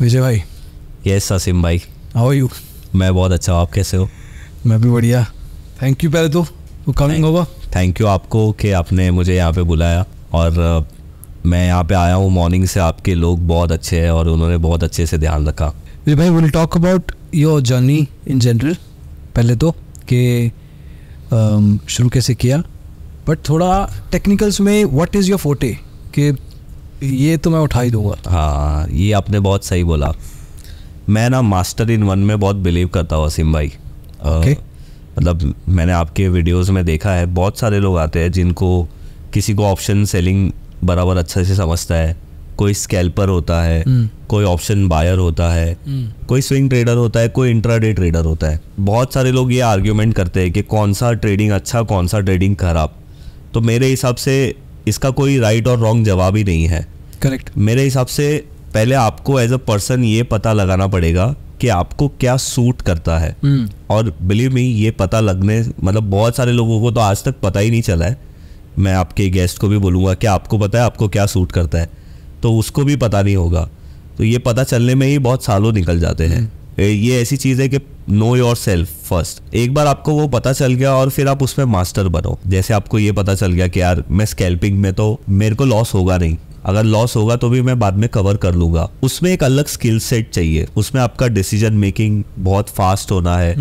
विजय भाई। यस असीम भाई। How you मैं बहुत अच्छा हूँ आप कैसे हो? मैं भी बढ़िया। थैंक यू पहले तो। कमिंग ओवर थैंक यू आपको कि आपने मुझे यहाँ पे बुलाया। और मैं यहाँ पे आया हूँ मॉर्निंग से। आपके लोग बहुत अच्छे हैं और उन्होंने बहुत अच्छे से ध्यान रखा। विजय भाई will talk about your journey in general पहले तो कि शुरू कैसे किया। बट थोड़ा टेक्निकल्स में व्हाट इज़ योर फोटे कि ये तो मैं उठा ही दूँगा। हाँ ये आपने बहुत सही बोला। मैं ना मास्टर इन वन में बहुत बिलीव करता हूँ असीम भाई। Okay. मतलब मैंने आपके वीडियोस में देखा है बहुत सारे लोग आते हैं जिनको किसी को ऑप्शन सेलिंग बराबर अच्छे से समझता है। कोई स्कैल्पर होता है हम्म। कोई ऑप्शन बायर होता है कोई स्विंग ट्रेडर होता है कोई इंट्राडे ट्रेडर होता है। बहुत सारे लोग ये आर्ग्यूमेंट करते हैं कि कौन सा ट्रेडिंग अच्छा कौन सा ट्रेडिंग खराब। तो मेरे हिसाब से इसका कोई राइट और रॉन्ग जवाब ही नहीं है। करेक्ट मेरे हिसाब से पहले आपको एज अ पर्सन ये पता लगाना पड़ेगा कि आपको क्या सूट करता है। और बिलीव मी ये पता लगने मतलब बहुत सारे लोगों को तो आज तक पता ही नहीं चला है। मैं आपके गेस्ट को भी बोलूँगा कि आपको पता है आपको क्या सूट करता है? तो उसको भी पता नहीं होगा। तो ये पता चलने में ही बहुत सालों निकल जाते हैं। ए, ये ऐसी चीज़ है कि नो योर सेल्फ फ़र्स्ट एक बार आपको वो पता चल गया और फिर आप उसमें मास्टर बनो। जैसे आपको ये पता चल गया कि यार मैं स्कैल्पिंग में तो मेरे को लॉस होगा नहीं। अगर लॉस होगा तो भी मैं बाद में कवर कर लूँगा। उसमें एक अलग स्किल सेट चाहिए। उसमें आपका डिसीज़न मेकिंग बहुत फास्ट होना है।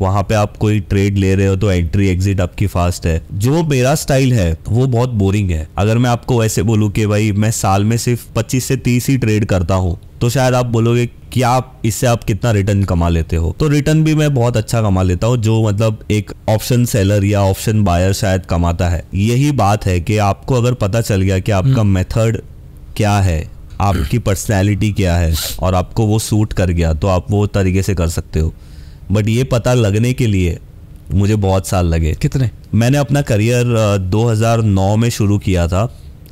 वहाँ पे आप कोई ट्रेड ले रहे हो तो एंट्री एग्जिट आपकी फास्ट है। जो मेरा स्टाइल है वो बहुत बोरिंग है। अगर मैं आपको वैसे बोलूँ कि भाई मैं साल में सिर्फ़ 25 से 30 ही ट्रेड करता हूँ तो शायद आप बोलोगे कि आप इससे आप कितना रिटर्न कमा लेते हो। तो रिटर्न भी मैं बहुत अच्छा कमा लेता हूँ जो मतलब एक ऑप्शन सेलर या ऑप्शन बायर शायद कमाता है। यही बात है कि आपको अगर पता चल गया कि आपका मेथड क्या है आपकी पर्सनैलिटी क्या है और आपको वो सूट कर गया तो आप वो तरीके से कर सकते हो। बट ये पता लगने के लिए मुझे बहुत साल लगे। कितने? मैंने अपना करियर अ, 2009 में शुरू किया था।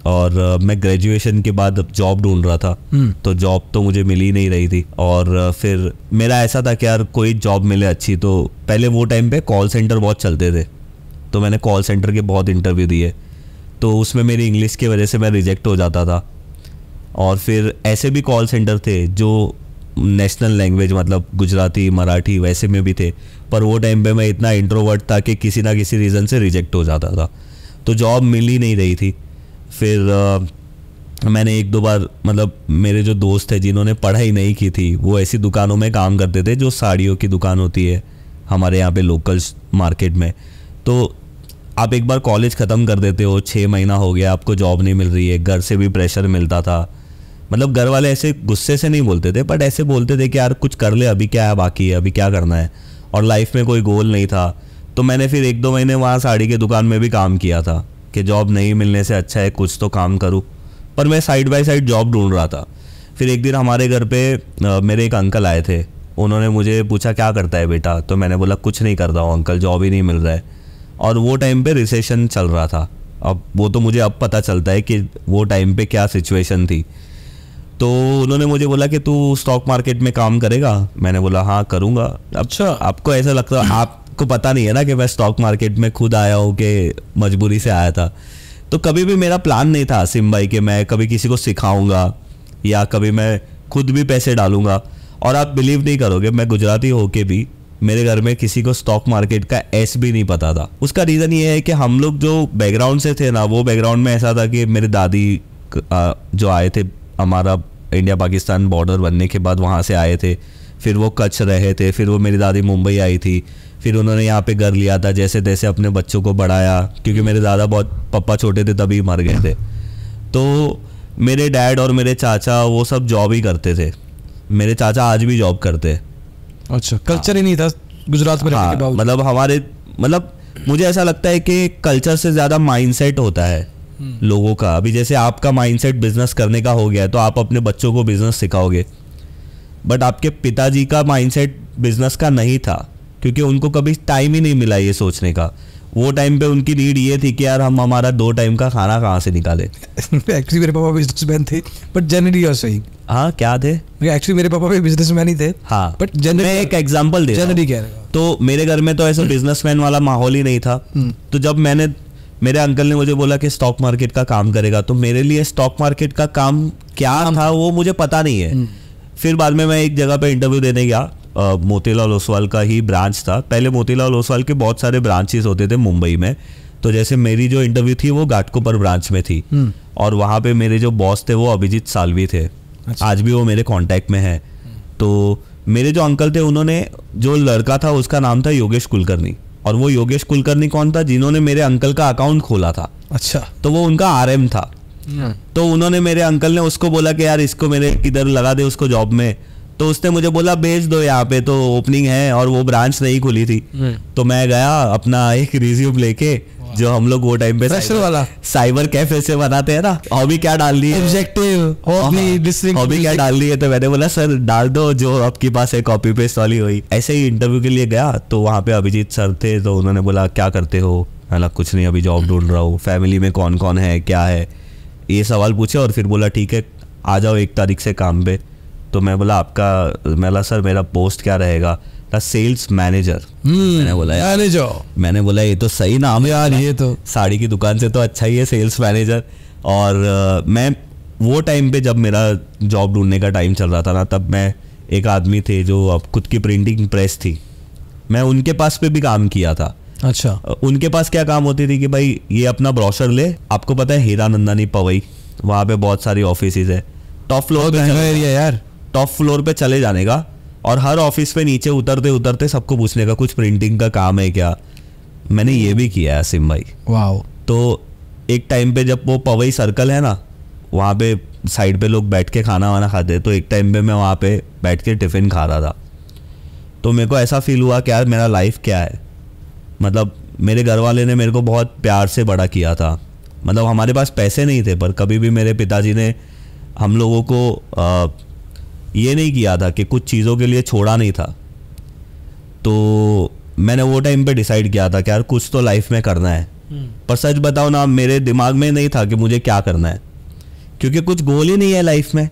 और मैं ग्रेजुएशन के बाद जॉब ढूंढ रहा था। हम्म। तो जॉब तो मुझे मिल ही नहीं रही थी। और फिर मेरा ऐसा था कि यार कोई जॉब मिले अच्छी तो पहले वो टाइम पे कॉल सेंटर बहुत चलते थे। तो मैंने कॉल सेंटर के बहुत इंटरव्यू दिए। तो उसमें मेरी इंग्लिश की वजह से मैं रिजेक्ट हो जाता था। और फिर ऐसे भी कॉल सेंटर थे जो नेशनल लैंग्वेज मतलब गुजराती मराठी वैसे में भी थे। पर वो टाइम पे मैं इतना इंट्रोवर्ट था कि किसी ना किसी रीज़न से रिजेक्ट हो जाता था। तो जॉब मिल ही नहीं रही थी। फिर अ, मैंने एक दो बार मतलब मेरे जो दोस्त थे जिन्होंने पढ़ाई नहीं की थी वो ऐसी दुकानों में काम करते थे जो साड़ियों की दुकान होती है हमारे यहाँ पे लोकल मार्केट में। तो आप एक बार कॉलेज ख़त्म कर देते हो छः महीना हो गया आपको जॉब नहीं मिल रही है घर से भी प्रेशर मिलता था। मतलब घर वाले ऐसे गुस्से से नहीं बोलते थे बट ऐसे बोलते थे कि यार कुछ कर ले अभी क्या है बाकी है अभी क्या करना है। और लाइफ में कोई गोल नहीं था। तो मैंने फिर एक दो महीने वहाँ साड़ी की दुकान में भी काम किया था। कि जॉब नहीं मिलने से अच्छा है कुछ तो काम करूँ। पर मैं साइड बाय साइड जॉब ढूंढ रहा था। फिर एक दिन हमारे घर पे मेरे एक अंकल आए थे। उन्होंने मुझे पूछा क्या करता है बेटा? तो मैंने बोला कुछ नहीं करता हूँ अंकल जॉब ही नहीं मिल रहा है। और वो टाइम पे रिसेशन चल रहा था। अब वो तो मुझे अब पता चलता है कि वो टाइम पे क्या सिचुएशन थी। तो उन्होंने मुझे बोला कि तू स्टॉक मार्केट में काम करेगा? मैंने बोला हाँ करूँगा। अच्छा। आपको ऐसा लगता है आपको पता नहीं है ना कि मैं स्टॉक मार्केट में खुद आया हूँ कि मजबूरी से आया था। तो कभी भी मेरा प्लान नहीं था सिम भाई कि मैं कभी किसी को सिखाऊँगा या कभी मैं खुद भी पैसे डालूँगा। और आप बिलीव नहीं करोगे, मैं गुजराती होके भी मेरे घर में किसी को स्टॉक मार्केट का एस भी नहीं पता था। उसका रीज़न ये है कि हम लोग जो बैकग्राउंड से थे ना, वो बैकग्राउंड में ऐसा था कि मेरे दादी जो आए थे हमारा इंडिया पाकिस्तान बॉर्डर बनने के बाद वहाँ से आए थे। फिर वो कच्छ रहे थे, फिर वो मेरी दादी मुंबई आई थी। फिर उन्होंने यहाँ पे घर लिया था जैसे तैसे अपने बच्चों को बढ़ाया क्योंकि मेरे दादा बहुत पप्पा छोटे थे तभी मर गए थे। तो मेरे डैड और मेरे चाचा वो सब जॉब ही करते थे। मेरे चाचा आज भी जॉब करते अच्छा कल्चर ही नहीं था गुजरात में हाँ, मतलब हमारे मतलब मुझे ऐसा लगता है कि कल्चर से ज़्यादा माइंडसेट होता है लोगों का। अभी जैसे आपका माइंडसेट बिज़नेस करने का हो गया है तो आप अपने बच्चों को बिज़नेस सिखाओगे। बट आपके पिताजी का माइंडसेट बिज़नेस का नहीं था। क्योंकि उनको कभी टाइम ही नहीं मिला ये सोचने का। वो टाइम पे उनकी नीड ये थी कि यार हम हमारा दो टाइम का खाना कहाँ से निकाले? एक्चुअली मेरे पापा बिजनेसमैन थे बट जनरली और सही हाँ क्या थे? एक्चुअली मेरे पापा भी बिजनेसमैन ही थे हाँ बट मैं जनरली एक एग्जांपल दे जनरली कह रहे तो मेरे घर में तो ऐसा बिजनेसमैन वाला माहौल ही नहीं था। हम्म। तो जब मैंने मेरे अंकल ने मुझे बोला कि स्टॉक मार्केट का काम करेगा तो मेरे लिए स्टॉक मार्केट का काम क्या था वो मुझे पता नहीं है। फिर बाद में मैं एक जगह पे इंटरव्यू देने गया। मोतीलाल ओसवाल का ही ब्रांच था। पहले मोतीलाल ओसवाल के बहुत सारे ब्रांचेस होते थे मुंबई में। तो जैसे मेरी जो इंटरव्यू थी वो घाटकोपर ब्रांच में थी। हम्म। और वहाँ पे मेरे जो बॉस थे वो अभिजीत सालवी थे। अच्छा। आज भी वो मेरे कांटेक्ट में है। तो मेरे जो अंकल थे उन्होंने जो लड़का था उसका नाम था योगेश कुलकर्णी। और वो योगेश कुलकर्णी कौन था जिन्होंने मेरे अंकल का अकाउंट खोला था। अच्छा। तो वो उनका आरएम था। तो उन्होंने मेरे अंकल ने उसको बोला कि यार इसको मेरे किधर लगा दे उसको जॉब में। तो उसने मुझे बोला भेज दो यहाँ पे तो ओपनिंग है और वो ब्रांच नहीं खुली थी। तो मैं गया अपना एक रिज्यूम लेके जो हम लोग वो टाइम पे Fresher वाला? साइबर कैफ़े से बनाते हैं ना हॉबी क्या डाल दी है? ऑब्जेक्टिव हॉबी क्या डाल दी है? तो मैंने बोला सर डाल दो जो आपके पास है कॉपी पेस्ट वाली हुई ऐसे ही इंटरव्यू के लिए गया तो वहाँ पे अभिजीत सर थे तो उन्होंने बोला क्या करते हो? मैंने कुछ नहीं अभी जॉब ढूंढ रहा हूँ। फैमिली में कौन कौन है क्या है? ये सवाल पूछे और फिर बोला ठीक है आ जाओ एक तारीख से काम पे। तो मैं बोला आपका मैं बोला सर मेरा पोस्ट क्या रहेगा? सेल्स मैनेजर मैंने बोला जाओ मैंने बोला ये तो सही नाम है यार ये तो साड़ी की दुकान से तो अच्छा ही है सेल्स मैनेजर और मैं वो टाइम पे जब मेरा जॉब ढूँढने का टाइम चल रहा था ना तब मैं एक आदमी थे जो अब खुद की प्रिंटिंग प्रेस थी। मैं उनके पास पे भी काम किया था। अच्छा। उनके पास क्या काम होती थी कि भाई ये अपना ब्रोशर ले आपको पता है हीरा नंदानी पवई वहाँ पे बहुत सारी ऑफ़िस है। टॉप फ्लोर एरिया यार। टॉप फ्लोर पे चले जाने का और हर ऑफ़िस पे नीचे उतरते उतरते सबको पूछने का कुछ प्रिंटिंग का काम है क्या? मैंने ये भी किया है सिम भाई। वाओ तो एक टाइम पे जब वो पवई सर्कल है ना वहाँ पे साइड पे लोग बैठ के खाना वाना खाते तो एक टाइम पे मैं वहाँ पे बैठ के टिफ़िन खा रहा था। तो मेरे को ऐसा फील हुआ कि यार मेरा लाइफ क्या है? मतलब मेरे घर वाले ने मेरे को बहुत प्यार से बड़ा किया था। मतलब हमारे पास पैसे नहीं थे पर कभी भी मेरे पिताजी ने हम लोगों को आ, ये नहीं किया था कि कुछ चीज़ों के लिए छोड़ा नहीं था। तो मैंने वो टाइम पे डिसाइड किया था कि यार कुछ तो लाइफ में करना है। पर सच बताओ ना मेरे दिमाग में नहीं था कि मुझे क्या करना है। क्योंकि कुछ गोल ही नहीं है लाइफ में।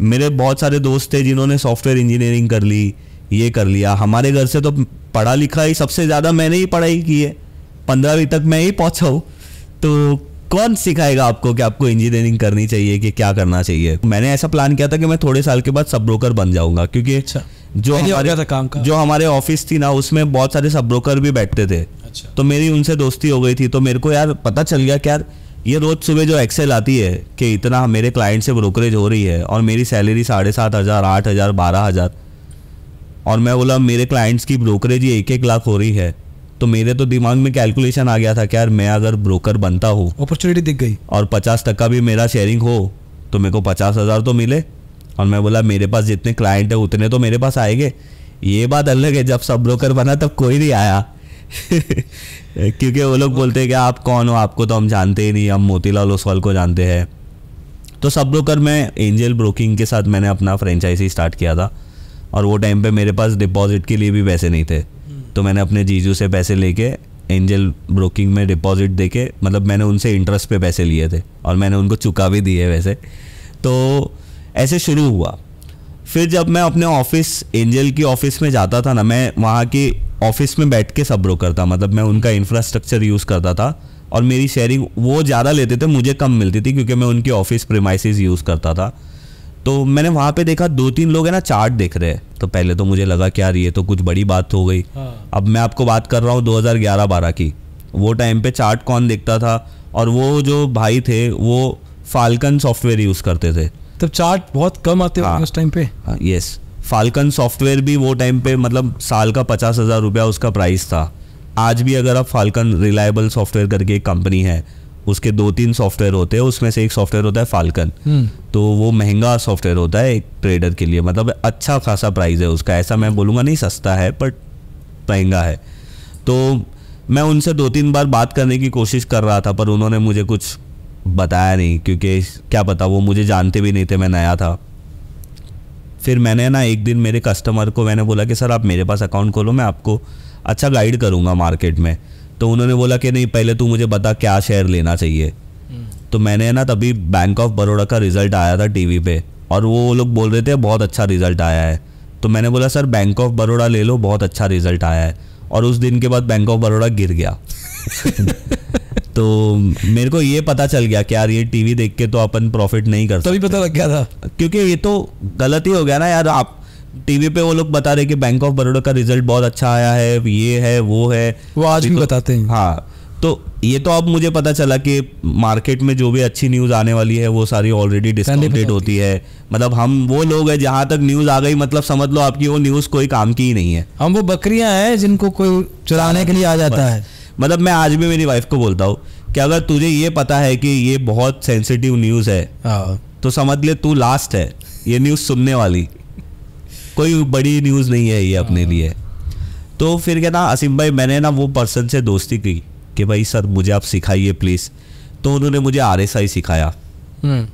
मेरे बहुत सारे दोस्त थे जिन्होंने सॉफ्टवेयर इंजीनियरिंग कर ली ये कर लिया। हमारे घर से तो पढ़ा लिखा ही सबसे ज़्यादा मैंने ही पढ़ाई की है। पंद्रहवीं तक मैं ही पहुँचा हूँ। तो कौन सिखाएगा आपको कि आपको इंजीनियरिंग करनी चाहिए कि क्या करना चाहिए? मैंने ऐसा प्लान किया था कि मैं थोड़े साल के बाद सब ब्रोकर बन जाऊँगा क्योंकि अच्छा। जो हमारे था काम का। जो हमारे ऑफ़िस थी ना उसमें बहुत सारे सब ब्रोकर भी बैठते थे। अच्छा। तो मेरी उनसे दोस्ती हो गई थी तो मेरे को यार पता चल गया कि यार ये रोज सुबह जो एक्सेल आती है कि इतना मेरे क्लाइंट से ब्रोकरेज हो रही है और मेरी सैलरी साढ़े सात हज़ार आठ हज़ार बारह हज़ार। और मैं बोला मेरे क्लाइंट्स की ब्रोकरेज ही एक एक लाख हो रही है। तो मेरे तो दिमाग में कैलकुलेशन आ गया था कि यार मैं अगर ब्रोकर बनता हूँ अपॉर्चुनिटी दिख गई। और पचास टक्का भी मेरा शेयरिंग हो तो मेरे को पचास हज़ार तो मिले। और मैं बोला मेरे पास जितने क्लाइंट है उतने तो मेरे पास आएँगे। ये बात अलग है जब सब ब्रोकर बना तब कोई नहीं आया। क्योंकि वो लोग बोलते हैं कि आप कौन हो आपको तो हम जानते ही नहीं हम मोतीलाल ओसवाल को जानते हैं। तो सब ब्रोकर में एंजल ब्रोकिंग के साथ मैंने अपना फ्रेंचाइजी स्टार्ट किया था। और वो टाइम पे मेरे पास डिपॉजिट के लिए भी पैसे नहीं थे। तो मैंने अपने जीजू से पैसे लेके एंजल ब्रोकिंग में डिपॉजिट देके मतलब मैंने उनसे इंटरेस्ट पे पैसे लिए थे और मैंने उनको चुका भी दिए वैसे। तो ऐसे शुरू हुआ। फिर जब मैं अपने ऑफ़िस, एंजल की ऑफ़िस में जाता था ना, मैं वहाँ की ऑफ़िस में बैठ के सब ब्रोकर था मतलब मैं उनका इंफ्रास्ट्रक्चर यूज़ करता था और मेरी शेयरिंग वो ज़्यादा लेते थे, मुझे कम मिलती थी क्योंकि मैं उनकी ऑफ़िस प्रेमाइसिस यूज़ करता था। तो मैंने वहाँ पे देखा दो तीन लोग है ना चार्ट देख रहे हैं। तो पहले तो मुझे लगा कि यार ये तो कुछ बड़ी बात हो गई। हाँ। अब मैं आपको बात कर रहा हूँ 2011-12 की। वो टाइम पे चार्ट कौन देखता था? और वो जो भाई थे वो फाल्कन सॉफ्टवेयर यूज़ करते थे। तब चार्ट बहुत कम आते हाँ। उस टाइम पे। यस फाल्कन सॉफ्टवेयर भी वो टाइम पे मतलब साल का पचास हज़ार रुपया उसका प्राइस था। आज भी अगर आप फाल्कन रिलायबल सॉफ्टवेयर करके एक कंपनी है उसके दो तीन सॉफ्टवेयर होते हैं उसमें से एक सॉफ्टवेयर होता है फाल्कन हम्म। तो वो महँगा सॉफ्टवेयर होता है एक ट्रेडर के लिए। मतलब अच्छा खासा प्राइस है उसका। ऐसा मैं बोलूँगा नहीं सस्ता है बट महँगा है। तो मैं उनसे दो तीन बार बात करने की कोशिश कर रहा था पर उन्होंने मुझे कुछ बताया नहीं क्योंकि क्या पता वो मुझे जानते भी नहीं थे मैं नया था। फिर मैंने ना एक दिन मेरे कस्टमर को मैंने बोला कि सर आप मेरे पास अकाउंट खोलो मैं आपको अच्छा गाइड करूँगा मार्केट में। तो उन्होंने बोला कि नहीं पहले तू मुझे बता क्या शेयर लेना चाहिए। तो मैंने ना तभी बैंक ऑफ़ बड़ौदा का रिज़ल्ट आया था टीवी पे और वो लोग बोल रहे थे बहुत अच्छा रिज़ल्ट आया है। तो मैंने बोला सर बैंक ऑफ़ बड़ौदा ले लो बहुत अच्छा रिज़ल्ट आया है। और उस दिन के बाद बैंक ऑफ़ बड़ौदा गिर गया। तो मेरे को ये पता चल गया कि यार ये टीवी देख के तो अपन प्रॉफिट नहीं कर तभी पता लग गया था। क्योंकि ये तो गलत ही हो गया ना यार आप टीवी पे वो लोग बता रहे कि बैंक ऑफ़ बड़ौदा का रिज़ल्ट बहुत अच्छा आया है ये है वो है। वो आज भी तो- बताते हैं। हाँ तो ये तो अब मुझे पता चला कि मार्केट में जो भी अच्छी न्यूज़ आने वाली है वो सारी ऑलरेडी डिस्काउंटेड होती है। मतलब हम वो लोग हैं जहाँ तक न्यूज़ आ गई मतलब समझ लो आपकी वो न्यूज़ कोई काम की ही नहीं है। हम वो बकरियाँ हैं जिनको कोई चुराने के लिए आ जाता है। मतलब मैं आज भी मेरी वाइफ को बोलता हूँ कि अगर तुझे ये पता है कि ये बहुत सेंसिटिव न्यूज़ है हाँ। तो समझ ले तू लास्ट है ये न्यूज़ सुनने वाली। कोई बड़ी न्यूज़ नहीं है ये अपने लिए। तो फिर क्या ना असीम भाई मैंने ना वो पर्सन से दोस्ती की कि भाई सर मुझे आप सिखाइए प्लीज़ तो उन्होंने मुझे आरएसआई सिखाया। हम्म।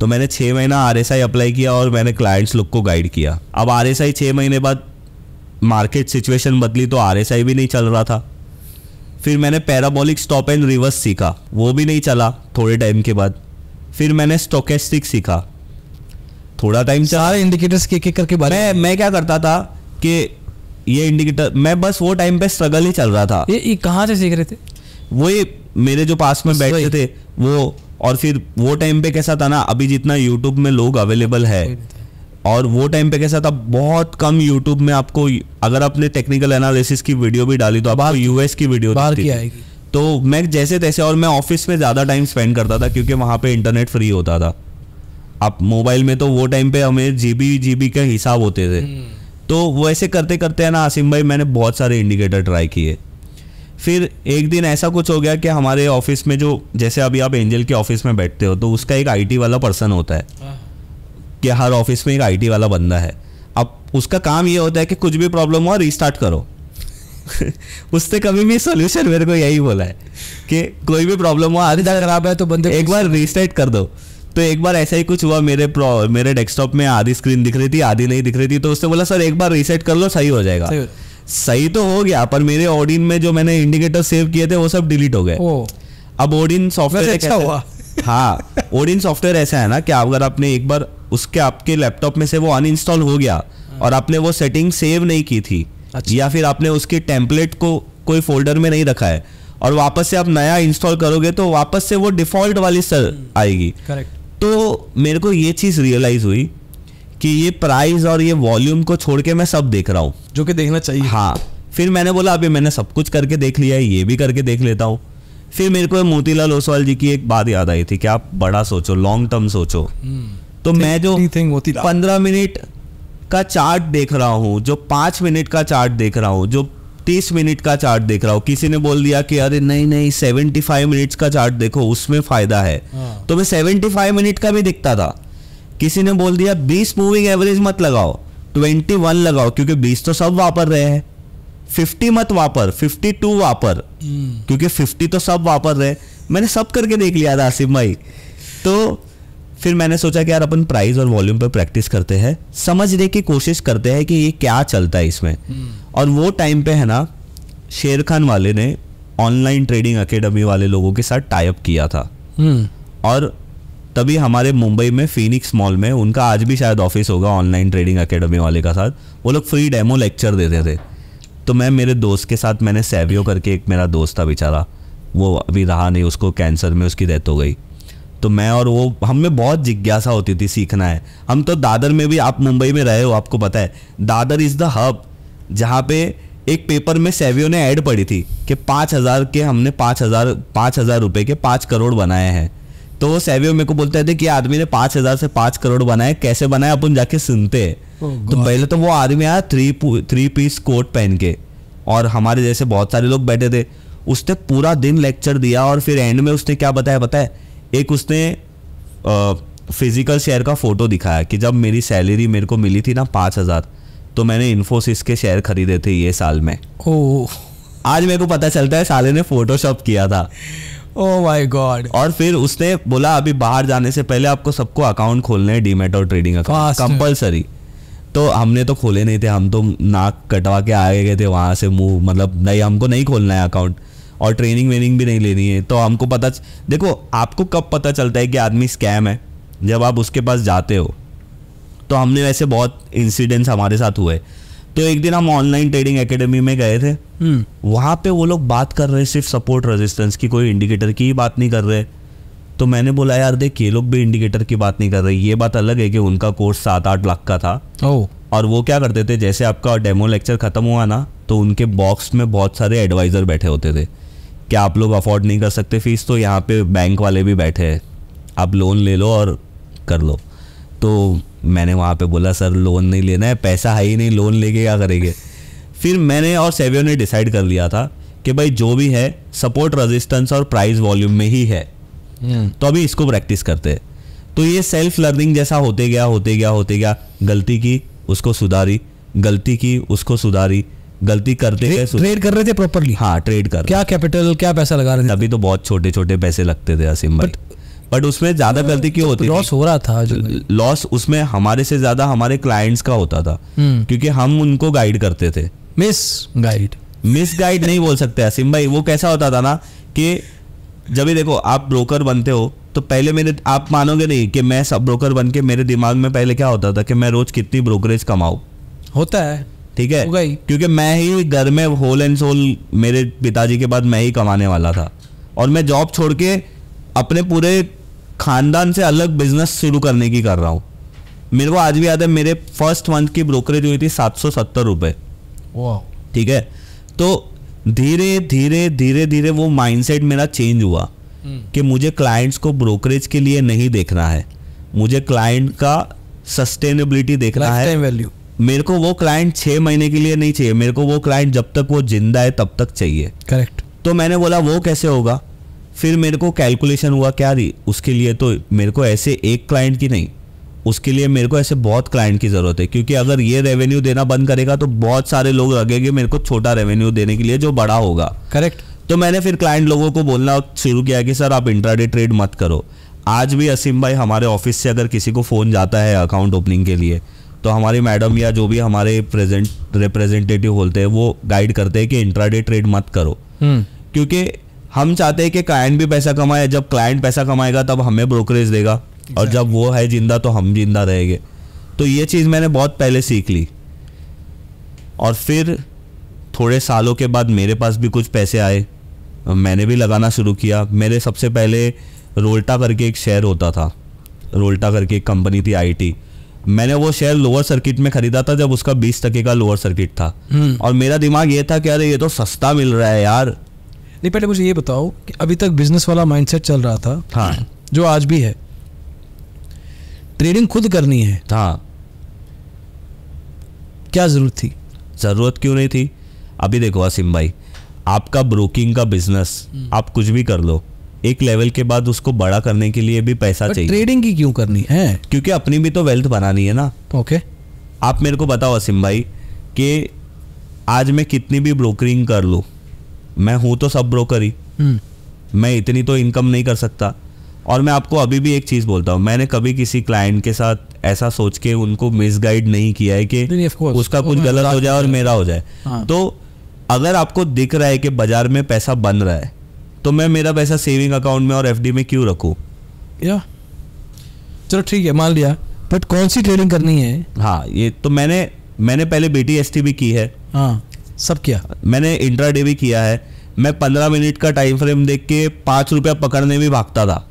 तो मैंने छः महीना आर एस आई अप्लाई किया और मैंने क्लाइंट्स लोग को गाइड किया। अब आर एस आई छः महीने बाद मार्केट सिचुएशन बदली तो आर एस आई भी नहीं चल रहा था। फिर मैंने पैराबोलिक स्टॉप एंड रिवर्स सीखा। वो भी नहीं चला थोड़े टाइम के बाद। फिर मैंने स्टोकेस्टिक सीखा। थोड़ा टाइम सारे इंडिकेटर्स के एक करके बारे मैं मैं। क्या करता था कि ये इंडिकेटर मैं बस वो टाइम पे स्ट्रगल ही चल रहा था। ये, ये कहाँ से सीख रहे थे? वो ये मेरे जो पास में बैठे थे वो और फिर वो टाइम पे कैसा था ना अभी जितना यूट्यूब में लोग अवेलेबल है और वो टाइम पे कैसा था बहुत कम यूट्यूब में आपको अगर आपने टेक्निकल एनालिसिस की वीडियो भी डाली तो आपको यूएस की वीडियो बाहर की आएगी। तो मैं जैसे तैसे और मैं ऑफ़िस में ज़्यादा टाइम स्पेंड करता था क्योंकि वहाँ पे इंटरनेट फ्री होता था। आप मोबाइल में तो वो टाइम पे हमें जीबी जीबी के हिसाब होते थे। तो वो ऐसे करते करते है ना आसिम भाई मैंने बहुत सारे इंडिकेटर ट्राई किए। फिर एक दिन ऐसा कुछ हो गया कि हमारे ऑफ़िस में जो जैसे अभी आप एंजल के ऑफ़िस में बैठते हो तो उसका एक आईटी वाला पर्सन होता है। कि हर ऑफ़िस में एक आईटी वाला बंदा है। अब उसका काम ये होता है कि कुछ भी प्रॉब्लम हो रीस्टार्ट करो। उसने कभी भी सोल्यूशन मेरे को यही बोला है कि कोई भी प्रॉब्लम हो आधी इधर खराब है तो बंदे एक बार रीसेट कर दो। तो एक बार ऐसा ही कुछ हुआ मेरे मेरे डेस्कटॉप में आधी स्क्रीन दिख रही थी आधी नहीं दिख रही थी तो उसने बोला सर एक बार रीसेट कर लो सही हो जाएगा। सही सही तो हो गया पर मेरे ऑडिन में जो मैंने इंडिकेटर सेव किए थे वो सब डिलीट हो गए। अब ओडिन सॉफ्टवेयर अच्छा हुआ। हाँ ओडिन सॉफ्टवेयर ऐसा है ना कि अगर आपने एक बार उसके आपके लैपटॉप में से वो अनइंस्टॉल हो गया और आपने वो सेटिंग सेव नहीं की थी अच्छा। या फिर आपने उसके टेम्पलेट को कोई फोल्डर में नहीं रखा है और वापस से आप नया इंस्टॉल करोगे तो वापस से वो डिफ़ॉल्ट वाली सर आएगी। करेक्ट तो मेरे को ये चीज़ रियलाइज़ हुई कि ये प्राइस और ये वॉल्यूम को छोड़ के मैं सब देख रहा हूँ। जो कि देखना चाहिए। हाँ फिर मैंने बोला अभी मैंने सब कुछ करके देख लिया है ये भी करके देख लेता हूँ। फिर मेरे को मोतीलाल ओसवाल जी की एक बात याद आई थी कि आप बड़ा सोचो लॉन्ग टर्म सोचो। तो मैं जो पंद्रह मिनट का चार्ट देख रहा हूँ जो पाँच मिनट का चार्ट देख रहा हूँ जो तीस मिनट का चार्ट देख रहा हूँ। किसी ने बोल दिया कि अरे नहीं नहीं सेवेंटी फाइव मिनट्स का चार्ट देखो उसमें फ़ायदा है। हाँ। तो मैं सेवेंटी फाइव मिनट का भी दिखता था। किसी ने बोल दिया बीस मूविंग एवरेज मत लगाओ ट्वेंटी वन लगाओ क्योंकि बीस तो सब वापर रहे हैं। फिफ्टी मत वापर फिफ्टी टू वापर क्योंकि फिफ्टी तो सब वापर रहे मैंने सब करके देख लिया था आसिफ भाई। तो फिर मैंने सोचा कि यार अपन प्राइस और वॉल्यूम पर प्रैक्टिस करते हैं। समझने की कोशिश करते हैं कि ये क्या चलता है इसमें। और वो टाइम पे है ना शेर खान वाले ने ऑनलाइन ट्रेडिंग एकेडमी वाले लोगों के साथ टाइप किया था। हम्म। और तभी हमारे मुंबई में फिनिक्स मॉल में उनका आज भी शायद ऑफ़िस होगा ऑनलाइन ट्रेडिंग एकेडमी वाले का साथ वो लोग फ्री डेमो लेक्चर देते थे। तो मैं मेरे दोस्त के साथ मैंने सैवियो करके एक मेरा दोस्त था बेचारा वो अभी रहा नहीं उसको कैंसर में उसकी डेथ हो गई। तो मैं और वो हम में बहुत जिज्ञासा होती थी सीखना है। हम तो दादर में भी आप मुंबई में रहे हो आपको पता है दादर इज़ द हब जहाँ पे एक पेपर में सेवियो ने ऐड पड़ी थी कि पाँच हज़ार के हमने पाँच हज़ार पाँच हज़ार रुपये के पाँच करोड़ बनाए हैं। तो वो सेवियो मेरे को बोलते थे कि आदमी ने पाँच हज़ार से पाँच करोड़ बनाए कैसे बनाए अपन जाके सुनते। हैं तो पहले तो वो आदमी आया थ्री थ्री पीस कोट पहन के और हमारे जैसे बहुत सारे लोग बैठे थे। उसने पूरा दिन लेक्चर दिया और फिर एंड में उसने क्या बताया बताया एक उसने फ़िज़िकल शेयर का फ़ोटो दिखाया कि जब मेरी सैलरी मेरे को मिली थी ना पाँच हज़ार तो मैंने इन्फोसिस के शेयर खरीदे थे ये साल में। ओ आज मेरे को पता चलता है साले ने फोटोशॉप किया था। ओ माय गॉड और फिर उसने बोला अभी बाहर जाने से पहले आपको सबको अकाउंट खोलने हैं डीमेट और ट्रेडिंग अकाउंट. कंपलसरी तो हमने तो खोले नहीं थे हम तो नाक कटवा के आए गए थे वहाँ से मुँह मतलब नहीं हमको नहीं खोलना है अकाउंट और ट्रेनिंग वेनिंग भी नहीं लेनी है। तो हमको पता देखो आपको कब पता चलता है कि आदमी स्कैम है? जब आप उसके पास जाते हो। तो हमने वैसे बहुत इंसिडेंट्स हमारे साथ हुए। तो एक दिन हम ऑनलाइन ट्रेडिंग एकेडमी में गए थे। हम्म। वहाँ पे वो लोग बात कर रहे सिर्फ़ सपोर्ट रेजिस्टेंस की कोई इंडिकेटर की ही बात नहीं कर रहे। तो मैंने बोला यार देख ये लोग भी इंडिकेटर की बात नहीं कर रहे। ये बात अलग है कि उनका कोर्स सात आठ लाख का था। ओ और वो क्या करते थे जैसे आपका डेमो लेक्चर खत्म हुआ ना तो उनके बॉक्स में बहुत सारे एडवाइज़र बैठे होते थे। क्या आप लोग अफोर्ड नहीं कर सकते फ़ीस तो यहाँ पे बैंक वाले भी बैठे हैं। आप लोन ले लो और कर लो। तो मैंने वहाँ पे बोला सर लोन नहीं लेना है पैसा है ही नहीं लोन लेके क्या करेंगे? फिर मैंने और सेवियो ने डिसाइड कर लिया था कि भाई जो भी है सपोर्ट रेजिस्टेंस और प्राइस वॉल्यूम में ही है। हम्म। तो अभी इसको प्रैक्टिस करते हैं। तो ये सेल्फ लर्निंग जैसा होते गया होते गया होते गया गलती की उसको सुधारी गलती की उसको सुधारी गलती करते गए ट्रेड कर रहे थे प्रॉपरली हाँ ट्रेड कर क्या कैपिटल क्या पैसा लगा रहे थे? अभी तो बहुत छोटे छोटे पैसे लगते थे असीम भाई। बट उसमें ज़्यादा गलती क्यों होती लॉस हो रहा था लॉस उसमें हमारे से ज़्यादा हमारे क्लाइंट्स का होता था। हम्म। क्योंकि हम उनको गाइड करते थे। मिस गाइड मिस गाइड नहीं बोल सकते असीम भाई। वो कैसा होता था ना कि जब भी देखो आप ब्रोकर बनते हो तो पहले मेरे आप मानोगे नहीं कि मैं सब ब्रोकर बन के मेरे दिमाग में पहले क्या होता था कि मैं रोज कितनी ब्रोकरेज कमाऊं? होता है। ठीक है? क्योंकि मैं ही घर में होल एंड सोल मेरे पिताजी के बाद मैं ही कमाने वाला था। और मैं जॉब छोड़ के अपने पूरे खानदान से अलग बिज़नेस शुरू करने की कर रहा हूँ। मेरे को आज भी याद है मेरे फ़र्स्ट मंथ की ब्रोकरेज हुई थी सात सौ सत्तर रुपये ठीक है? तो धीरे धीरे धीरे धीरे वो माइंडसेट मेरा चेंज हुआ कि मुझे क्लाइंट्स को ब्रोकरेज के लिए नहीं देखना है। मुझे क्लाइंट का सस्टेनेबिलिटी देखना है। वैल्यू मेरे को वो क्लाइंट छः महीने के लिए नहीं चाहिए। मेरे को वो क्लाइंट जब तक वो ज़िंदा है तब तक चाहिए। करेक्ट तो मैंने बोला वो कैसे होगा? फिर मेरे को कैलकुलेशन हुआ क्या रही उसके लिए तो मेरे को ऐसे एक क्लाइंट की नहीं उसके लिए मेरे को ऐसे बहुत क्लाइंट की ज़रूरत है क्योंकि अगर ये रेवेन्यू देना बंद करेगा तो बहुत सारे लोग लगेंगे मेरे को छोटा रेवेन्यू देने के लिए जो बड़ा होगा. करेक्ट तो मैंने फिर क्लाइंट लोगों को बोलना शुरू किया कि सर आप इंट्राडे ट्रेड मत करो। आज भी असीम भाई हमारे ऑफ़िस से अगर किसी को फ़ोन जाता है अकाउंट ओपनिंग के लिए तो हमारी मैडम या जो भी हमारे प्रेजेंट रिप्रेजेंटेटिव होते हैं वो गाइड करते हैं कि इंट्राडे ट्रेड मत करो। हम्म। क्योंकि हम चाहते हैं कि क्लाइंट भी पैसा कमाए जब क्लाइंट पैसा कमाएगा तब हमें ब्रोकरेज देगा। exactly. और जब वो है ज़िंदा तो हम ज़िंदा रहेंगे। तो ये चीज़ मैंने बहुत पहले सीख ली। और फिर थोड़े सालों के बाद मेरे पास भी कुछ पैसे आए। मैंने भी लगाना शुरू किया। मेरे सबसे पहले रोल्टा करके एक शेयर होता था। रोल्टा करके एक कंपनी थी आईटी मैंने वो शेयर लोअर सर्किट में खरीदा था जब उसका बीस टके का लोअर सर्किट था। हम्म। और मेरा दिमाग ये था कि अरे ये तो सस्ता मिल रहा है यार। नहीं पहले मुझे ये बताओ कि अभी तक बिज़नेस वाला माइंडसेट चल रहा था हाँ। जो आज भी है ट्रेडिंग खुद करनी है। हाँ। क्या ज़रूरत थी? ज़रूरत क्यों नहीं थी? अभी देखो असीम भाई आपका ब्रोकिंग का बिज़नेस आप कुछ भी कर लो एक लेवल के बाद उसको बड़ा करने के लिए भी पैसा चाहिए। ट्रेडिंग की क्यों करनी है? क्योंकि अपनी भी तो वेल्थ बनानी है ना। ओके आप मेरे को बताओ असीम भाई कि आज मैं कितनी भी ब्रोकरिंग कर लूँ मैं हूँ तो सब ब्रोकर ही। हम्म। मैं इतनी तो इनकम नहीं कर सकता। और मैं आपको अभी भी एक चीज़ बोलता हूँ मैंने कभी किसी क्लाइंट के साथ ऐसा सोच के उनको मिसगाइड नहीं किया है कि. उसका कुछ गलत हो जाए और मेरा हो जाए। हाँ। तो अगर आपको दिख रहा है कि बाज़ार में पैसा बन रहा है तो मैं मेरा पैसा सेविंग अकाउंट में और एफडी में क्यों रखूँ? या। चलो ठीक है मान लिया। बट कौन सी ट्रेडिंग करनी है? हाँ ये तो मैंने मैंने पहले बेटी एस भी की है। हाँ। सब किया। मैंने इंट्रा डे भी किया है। मैं पंद्रह मिनट का टाइम फ्रेम देख के पाँच रुपया पकड़ने भी भागता था।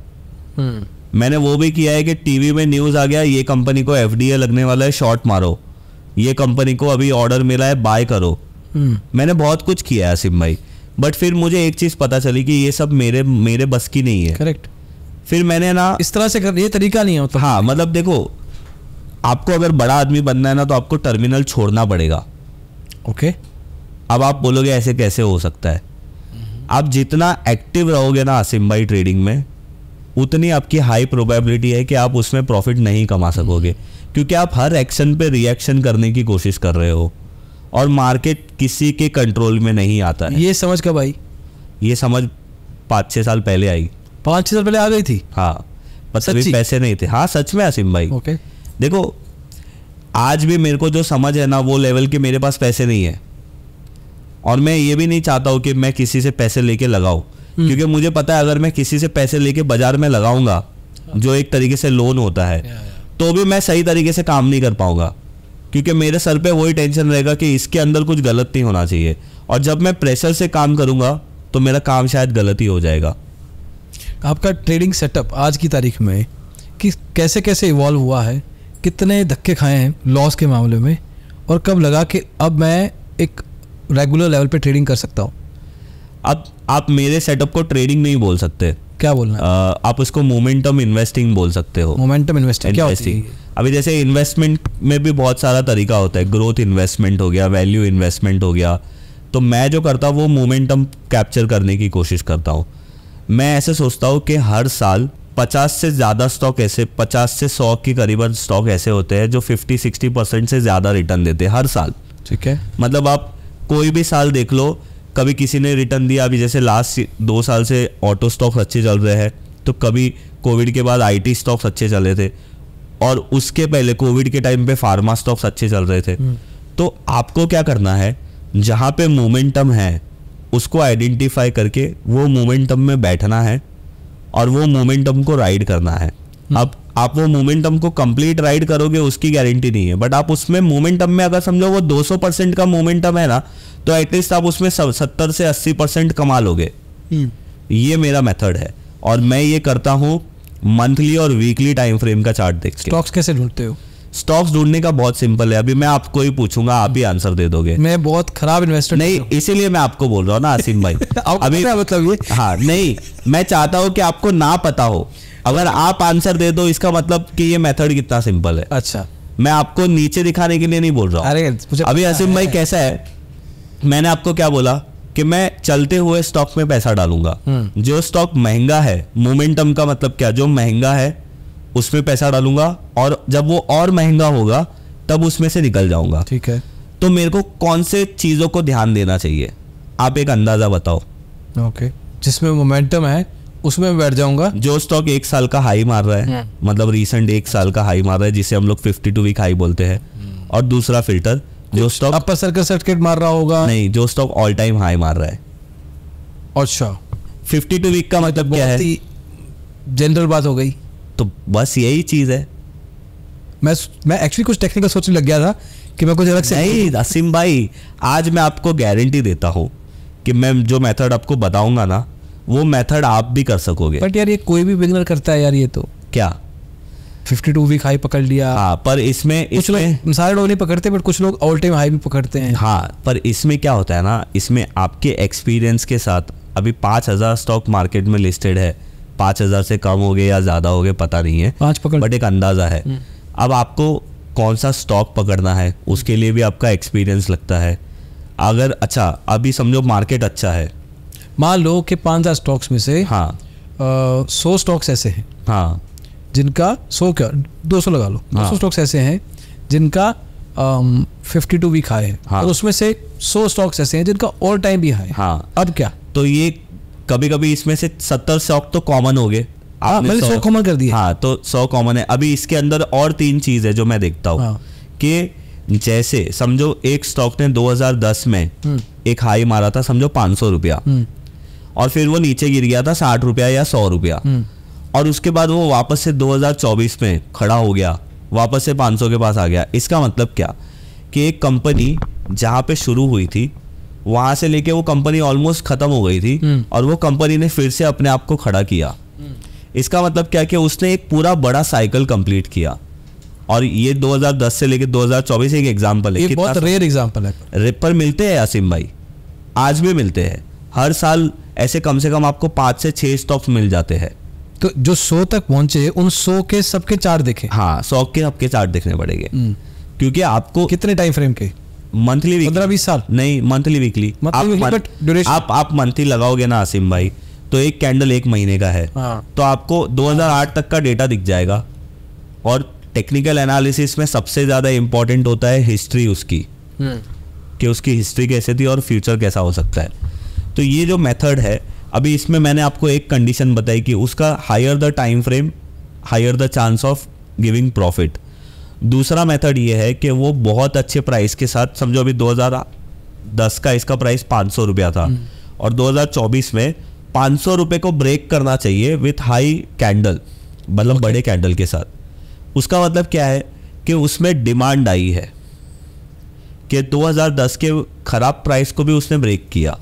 हम्म। मैंने वो भी किया है कि टीवी में न्यूज़ आ गया ये कंपनी को एफडीए लगने वाला है शॉर्ट मारो। ये कंपनी को अभी ऑर्डर मिला है बाय करो। हम्म। मैंने बहुत कुछ किया है सिम भाई। बट फिर मुझे एक चीज़ पता चली कि ये सब मेरे मेरे बस की नहीं है। करेक्ट फिर मैंने ना इस तरह से कर ये तरीका नहीं है मतलब। हाँ मतलब देखो आपको अगर बड़ा आदमी बनना है ना तो आपको टर्मिनल छोड़ना पड़ेगा। ओके अब आप बोलोगे ऐसे कैसे हो सकता है? आप जितना एक्टिव रहोगे ना आसिम भाई ट्रेडिंग में उतनी आपकी हाई प्रोबेबिलिटी है कि आप उसमें प्रॉफिट नहीं कमा सकोगे। क्योंकि आप हर एक्शन पे रिएक्शन करने की कोशिश कर रहे हो और मार्केट किसी के कंट्रोल में नहीं आता है। ये समझ कब आई ये समझ पाँच छः साल पहले आई। पाँच छह साल पहले आ गई थी? हाँ पर तभी सच्ची? पैसे नहीं थे। हाँ सच में आसिम भाई। ओके। देखो आज भी मेरे को जो समझ है ना वो लेवल के मेरे पास पैसे नहीं है। और मैं ये भी नहीं चाहता हूँ कि मैं किसी से पैसे लेके लगाऊँ। क्योंकि मुझे पता है अगर मैं किसी से पैसे लेके बाज़ार में लगाऊँगा जो एक तरीके से लोन होता है तो भी मैं सही तरीके से काम नहीं कर पाऊँगा। क्योंकि मेरे सर पे वही टेंशन रहेगा कि इसके अंदर कुछ गलत नहीं होना चाहिए। और जब मैं प्रेशर से काम करूँगा तो मेरा काम शायद गलत ही हो जाएगा। आपका ट्रेडिंग सेटअप आज की तारीख में कि कैसे कैसे इवॉल्व हुआ है कितने धक्के खाए हैं लॉस के मामले में और कब लगा कि अब मैं एक रेगुलर लेवल पे ट्रेडिंग कर सकता हूँ। अब आप मेरे सेटअप को ट्रेडिंग नहीं बोल सकते। क्या बोलना है? आप उसको मोमेंटम इन्वेस्टिंग बोल सकते हो। मोमेंटम इन्वेस्टिंग क्या होती है? अभी जैसे इन्वेस्टमेंट में भी बहुत सारा तरीका होता है। ग्रोथ इन्वेस्टमेंट हो गया वैल्यू इन्वेस्टमेंट हो गया। तो मैं जो करता हूँ वो मोमेंटम कैप्चर करने की कोशिश करता हूँ। मैं ऐसे सोचता हूँ कि हर साल 50 से ज़्यादा स्टॉक ऐसे 50 से 100 के करीबन स्टॉक ऐसे होते हैं जो 50 60 परसेंट से ज़्यादा रिटर्न देते हैं हर साल। ठीक है। मतलब आप कोई भी साल देख लो कभी किसी ने रिटर्न दिया अभी जैसे लास्ट दो साल से ऑटो स्टॉक्स अच्छे चल रहे हैं तो कभी कोविड के बाद आईटी स्टॉक्स अच्छे चले थे और उसके पहले कोविड के टाइम पे फार्मा स्टॉक्स अच्छे चल रहे थे। तो आपको क्या करना है जहाँ पे मोमेंटम है उसको आइडेंटिफाई करके वो मोमेंटम में बैठना है और वो मोमेंटम को राइड करना है। अब आप वो मोमेंटम को कंप्लीट राइड करोगे उसकी गारंटी नहीं है। बट आप उसमें मोमेंटम में अगर समझो वो 200 परसेंट का मोमेंटम है ना तो एटलीस्ट आप उसमें सत्तर से 80 परसेंट कमा लोगे। ये मेरा मेथड है। और मैं ये करता हूँ मंथली और वीकली टाइम फ्रेम का चार्ट देख स्टॉक्स कैसे ढूंढते हो? स्टॉक्स ढूँढने का बहुत सिंपल है। अभी मैं आपको ही पूछूँगा आप ही आंसर दे दोगे। मैं बहुत खराब इन्वेस्टर नहीं इसीलिए मैं आपको बोल रहा हूँ ना आसिम भाई। अभी मतलब ये? हाँ नहीं मैं चाहता हूँ कि आपको ना पता हो। अगर आप आंसर दे दो इसका मतलब कि ये मेथड कितना सिंपल है। अच्छा। मैं आपको नीचे दिखाने के लिए नहीं बोल रहा हूँ। अभी असीम भाई कैसा है? मैंने आपको क्या बोला कि मैं चलते हुए स्टॉक में पैसा डालूँगा। हम्म। जो स्टॉक महँगा है मोमेंटम का मतलब क्या? जो महँगा है उसमें पैसा डालूँगा और जब वो और महँगा होगा तब उसमें से निकल जाऊँगा। ठीक है। तो मेरे को कौन से चीज़ों को ध्यान देना चाहिए? आप एक अंदाज़ा बताओ। ओके। जिसमें मोमेंटम है उसमें बैठ जाऊँगा। जो स्टॉक एक साल का हाई मार रहा है मतलब रिसेंट एक साल का हाई मार रहा है जिसे हम लोग 52 वीक हाई बोलते हैं। और दूसरा फ़िल्टर जो स्टॉक अपर सर्कल सर्किट मार रहा होगा। नहीं जो स्टॉक ऑल टाइम हाई मार रहा है। अच्छा। 52 वीक का मतलब क्या है? जनरल बात हो गई। तो बस यही चीज़ है। मैं मैं एक्चुअली कुछ टेक्निकल सोचने लग गया था कि मैं कुछ अलग से नहीं असीम भाई आज मैं आपको गारंटी देता हूँ कि मैं जो मेथड आपको बताऊँगा ना वो मेथड आप भी कर सकोगे। बट यार ये कोई भी बिगनर करता है यार ये तो। क्या? 52 वीक हाई पकड़ लिया। हाँ पर इसमें कुछ इसमें लोग सारे लोग नहीं पकड़ते बट कुछ लोग ऑल टाइम हाई भी पकड़ते हैं। हाँ पर इसमें क्या होता है ना इसमें आपके एक्सपीरियंस के साथ अभी पाँच हज़ार स्टॉक मार्केट में लिस्टेड है। पाँच हज़ार से कम हो गए या ज़्यादा हो गए पता नहीं है। पाँच पकड़। बट एक अंदाज़ा है। अब आपको कौन सा स्टॉक पकड़ना है उसके लिए भी आपका एक्सपीरियंस लगता है। अगर अच्छा अभी समझो मार्केट अच्छा है। मान लो कि पाँच हज़ार स्टॉक्स में से हाँ। सौ स्टॉक्स ऐसे हैं। हाँ। जिनका सौ क्या दो सौ लगा लो। दो हाँ। सौ स्टॉक्स ऐसे हैं जिनका फिफ्टी टू वीक हाई है। हाँ। और उसमें से सौ स्टॉक्स ऐसे हैं जिनका ऑल टाइम भी हाई है। हाँ। अब क्या? तो ये कभी कभी इसमें से सत्तर स्टॉक तो कॉमन हो गए। हाँ मैंने सौ- सौ कॉमन कर दिया। हाँ तो सौ कॉमन है। अभी इसके अंदर और तीन चीज़ है जो मैं देखता हूँ हाँ। कि जैसे समझो एक स्टॉक ने 2010 में हम्म। एक हाई मारा था समझो पाँच सौ रुपया। हम्म, और फिर वो नीचे गिर गया था साठ रुपया या सौ रुपया। हम्म, और उसके बाद वो वापस से 2024 में खड़ा हो गया वापस से 500 के पास आ गया। इसका मतलब क्या? कि एक कंपनी जहाँ पे शुरू हुई थी वहाँ से लेके वो कंपनी ऑलमोस्ट खत्म हो गई थी हम्म। और वो कंपनी ने फिर से अपने आप को खड़ा किया। इसका मतलब क्या कि उसने एक पूरा बड़ा साइकिल कंप्लीट किया। और ये 2010 से लेके 2024 एक एग्ज़ाम्पल है। ये कितना बहुत रेयर एग्जांपल है। रिपर मिलते हैं आसिम भाई। आज भी मिलते हैं। हर साल ऐसे कम से कम आपको पाँच से छः स्टॉक्स मिल जाते हैं। तो जो सौ तक पहुँचे उन सौ के सबके चार देखे। हाँ सौ के आपके चार्ट देखने पड़ेंगे। हम्म, क्योंकि आपको कितने टाइम फ्रेम के? मंथली वीक पंद्रह बीस साल। नहीं मंथली वीकली आप आप मंथली लगाओगे ना आसिम भाई तो एक कैंडल एक महीने का है। हाँ। तो आपको 2008 तक का डेटा दिख जाएगा। और टेक्निकल एनालिसिस में सबसे ज़्यादा इंपॉर्टेंट होता है हिस्ट्री उसकी। हम्म, कि उसकी हिस्ट्री कैसे थी और फ्यूचर कैसा हो सकता है। तो ये जो मेथड है अभी इसमें मैंने आपको एक कंडीशन बताई कि उसका higher the time frame higher the chance of giving profit दूसरा मेथड ये है कि वो बहुत अच्छे प्राइस के साथ समझो अभी 2010 का इसका प्राइस पाँच सौ रुपया था और 2024 में पाँच सौ रुपये को ब्रेक करना चाहिए विथ हाई कैंडल मतलब okay. बड़े कैंडल के साथ। उसका मतलब क्या है कि उसमें डिमांड आई है कि 2010 के खराब प्राइस को भी उसने ब्रेक किया।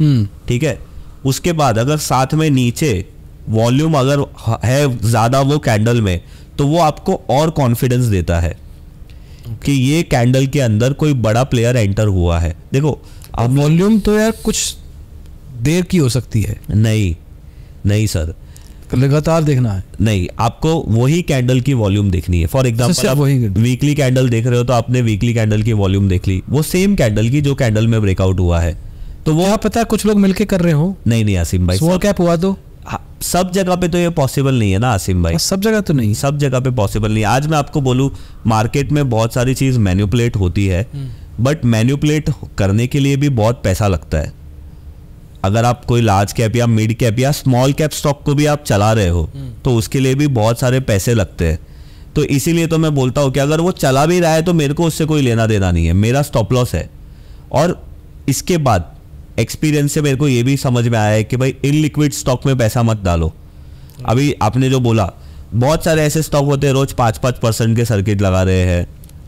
हम्म। ठीक है? उसके बाद अगर साथ में नीचे वॉल्यूम अगर है ज़्यादा वो कैंडल में तो वो आपको और कॉन्फिडेंस देता है कि ये कैंडल के अंदर कोई बड़ा प्लेयर एंटर हुआ है। देखो अब वॉल्यूम तो यार कुछ देर की हो सकती है। नहीं नहीं सर लगातार देखना है। नहीं आपको वही कैंडल की वॉल्यूम देखनी है। फॉर एग्जांपल सिर्फ़ आप वही वीकली कैंडल देख रहे हो तो आपने वीकली कैंडल की वॉल्यूम देख ली। वो सेम कैंडल की जो कैंडल में ब्रेकआउट हुआ है। तो वो पता है कुछ लोग मिलके कर रहे हो? नहीं नहीं आसिम भाई स्मॉल कैप हुआ तो। सब जगह पे तो ये पॉसिबल नहीं है ना आसिम भाई। सब जगह तो नहीं। सब जगह पे पॉसिबल नहीं है। आज मैं आपको बोलूँ मार्केट में बहुत सारी चीज़ मैन्युपुलेट होती है बट मैन्युपुलेट करने के लिए भी बहुत पैसा लगता है। अगर आप कोई लार्ज कैप या मिड कैप या स्मॉल कैप स्टॉक को भी आप चला रहे हो तो उसके लिए भी बहुत सारे पैसे लगते हैं। तो इसीलिए तो मैं बोलता हूँ कि अगर वो चला भी रहा है तो मेरे को उससे कोई लेना देना नहीं है। मेरा स्टॉप लॉस है। और इसके बाद एक्सपीरियंस से मेरे को ये भी समझ में आया है कि भाई इनलिक्विड स्टॉक में पैसा मत डालो। अभी आपने जो बोला बहुत सारे ऐसे स्टॉक होते हैं रोज पाँच पाँच परसेंट के सर्किट लगा रहे हैं।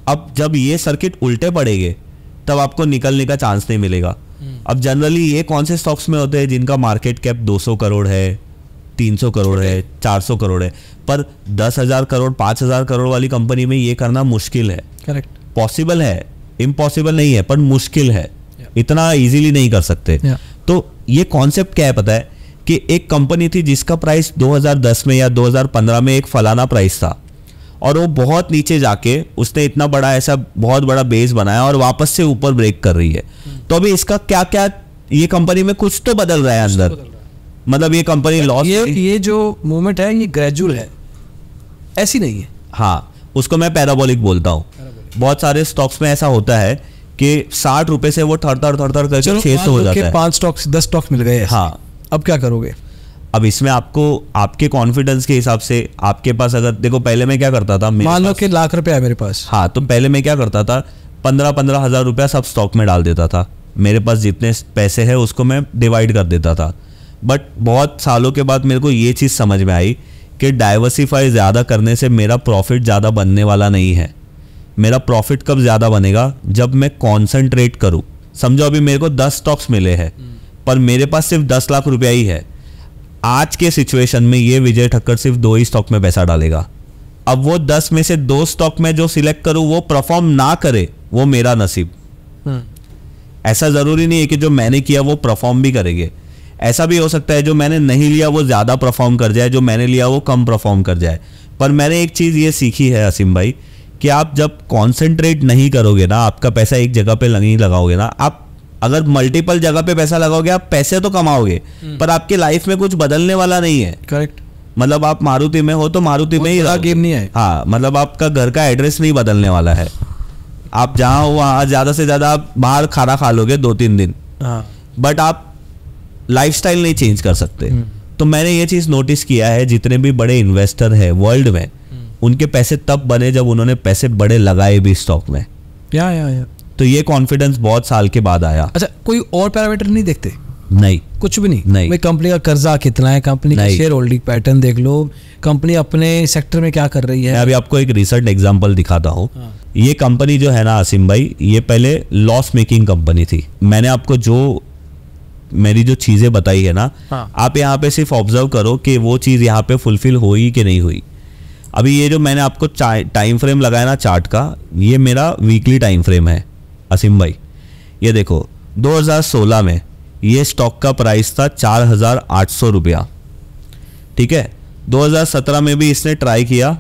अब जब ये सर्किट उल्टे पड़ेंगे तब आपको निकलने का चांस नहीं मिलेगा। अब जनरली ये कौन से स्टॉक्स में होते हैं जिनका मार्केट कैप 200 करोड़ है 300 करोड़ है 400 करोड़ है? पर 10,000 करोड़ 5,000 करोड़ वाली कंपनी में ये करना मुश्किल है। करेक्ट पॉसिबल है इम्पॉसिबल नहीं है पर मुश्किल है। इतना इजीली नहीं कर सकते। तो ये कॉन्सेप्ट क्या है पता है? कि एक कंपनी थी जिसका प्राइस 2010 में या 2015 में एक फलाना प्राइस था। और वो बहुत नीचे जाके उसने इतना बड़ा ऐसा बहुत बड़ा बेस बनाया और वापस से ऊपर ब्रेक कर रही है। तो अभी इसका क्या क्या ये कंपनी में कुछ तो बदल रहा है अंदर। मतलब ये कंपनी लॉस ये ये जो मूवमेंट है ये ग्रेजुअल है। ऐसी नहीं है। हाँ उसको मैं पैराबोलिक बोलता हूँ। बहुत सारे स्टॉक्स में ऐसा होता है कि साठ रुपए से वो थर थर थर थर करके छह सौ हो जाता है। पाँच स्टॉक्स दस स्टॉक्स मिल गए। हाँ। अब क्या करोगे? अब इसमें आपको आपके कॉन्फिडेंस के हिसाब से आपके पास अगर देखो पहले मैं क्या करता था मान लो कि लाख रुपए है मेरे पास। हाँ तो पहले मैं क्या करता था पंद्रह पंद्रह हज़ार रुपया सब स्टॉक में डाल देता था। मेरे पास जितने पैसे है उसको मैं डिवाइड कर देता था। बट बहुत सालों के बाद मेरे को ये चीज़ समझ में आई कि डाइवर्सिफाई ज़्यादा करने से मेरा प्रॉफिट ज़्यादा बनने वाला नहीं है। मेरा प्रॉफिट कब ज़्यादा बनेगा? जब मैं कॉन्सेंट्रेट करूँ। समझो अभी मेरे को दस स्टॉक्स मिले हैं पर मेरे पास सिर्फ़ दस लाख रुपया ही है। आज के सिचुएशन में ये विजय ठक्कर सिर्फ़ दो ही स्टॉक में पैसा डालेगा। अब वो दस में से दो स्टॉक में जो सिलेक्ट करूँ वो परफॉर्म ना करे वो मेरा नसीब। ऐसा ज़रूरी नहीं है कि जो मैंने किया वो परफॉर्म भी करेंगे। ऐसा भी हो सकता है जो मैंने नहीं लिया वो ज़्यादा परफॉर्म कर जाए जो मैंने लिया वो कम परफॉर्म कर जाए। पर मैंने एक चीज़ ये सीखी है असीम भाई कि आप जब कॉन्सेंट्रेट नहीं करोगे ना आपका पैसा एक जगह पे नहीं लगाओगे ना आप अगर मल्टीपल जगह पे पैसा लगाओगे आप पैसे तो कमाओगे पर आपके लाइफ में कुछ बदलने वाला नहीं है। करेक्ट मतलब आप मारुति में हो तो मारुति में ही गेम नहीं है। हाँ मतलब आपका घर का एड्रेस नहीं बदलने वाला है। आप जहाँ हो वहाँ ज़्यादा से ज़्यादा आप बाहर खाना खा लोगे दो तीन दिन। हाँ। बट आप लाइफस्टाइल नहीं चेंज कर सकते। तो मैंने ये चीज़ नोटिस किया है जितने भी बड़े इन्वेस्टर हैं वर्ल्ड में उनके पैसे तब बने जब उन्होंने पैसे बड़े लगाए भी स्टॉक में। या या या। तो ये कॉन्फिडेंस बहुत साल के बाद आया। अच्छा कोई और पैरामीटर नहीं देखते? नहीं। कुछ भी नहीं? नहीं। कंपनी का कर्जा कितना है? कंपनी का शेयर होल्डिंग पैटर्न देख लो। कंपनी अपने सेक्टर में क्या कर रही है? मैं अभी आपको एक रिसेंट एग्जांपल दिखाता हूँ। हाँ। ये कंपनी जो है ना आसिम भाई ये पहले लॉस मेकिंग कंपनी थी। मैंने आपको जो मेरी जो चीज़ें बताई है ना हाँ। आप यहाँ पे सिर्फ़ ऑब्ज़र्व करो कि वो चीज़ यहाँ पे फुलफिल हुई कि नहीं हुई। अभी ये जो मैंने आपको टाइम फ्रेम लगाया ना चार्ट का, ये मेरा वीकली टाइम फ्रेम है, असीम भाई। ये देखो 2016 में ये स्टॉक का प्राइस था चार हज़ार आठ सौ रुपया। ठीक है? 2017 में भी इसने ट्राई किया,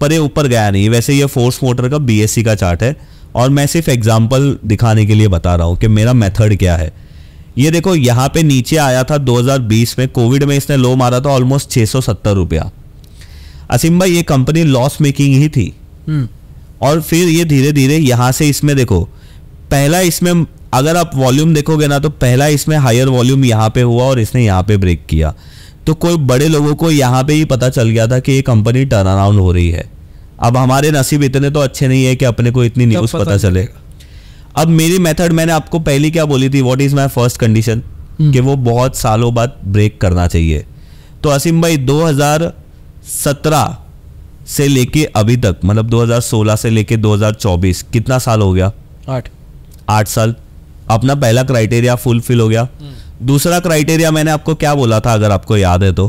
पर ये ऊपर गया नहीं। वैसे ये फोर्स मोटर का बीएससी का चार्ट है, और मैं सिर्फ़ एग्जांपल दिखाने के लिए बता रहा हूँ कि मेरा मेथड क्या है। ये देखो, यहाँ पे नीचे आया था 2020 में कोविड में इसने लो मारा था ऑलमोस्ट छः सौ सत्तर रुपया। असीम भाई ये कंपनी लॉस मेकिंग ही थी। हम्म, और फिर ये धीरे धीरे यहाँ से इसमें देखो पहला इसमें अगर आप वॉल्यूम देखोगे ना तो पहला इसमें हायर वॉल्यूम यहाँ पे हुआ और इसने यहाँ पे ब्रेक किया। तो कोई बड़े लोगों को यहाँ पे ही पता चल गया था कि ये कंपनी टर्न अराउंड हो रही है। अब हमारे नसीब इतने तो अच्छे नहीं है कि अपने को इतनी न्यूज़ पता पता चले। अब मेरी मेथड मैंने आपको पहली क्या बोली थी what is my first condition कि वो बहुत सालों बाद ब्रेक करना चाहिए। तो असीम भाई 2017 से लेके अभी तक मतलब 2016 से लेके 2024 कितना साल हो गया? आठ। आठ साल। अपना पहला क्राइटेरिया फुलफिल हो गया। दूसरा क्राइटेरिया मैंने आपको क्या बोला था अगर आपको याद है तो?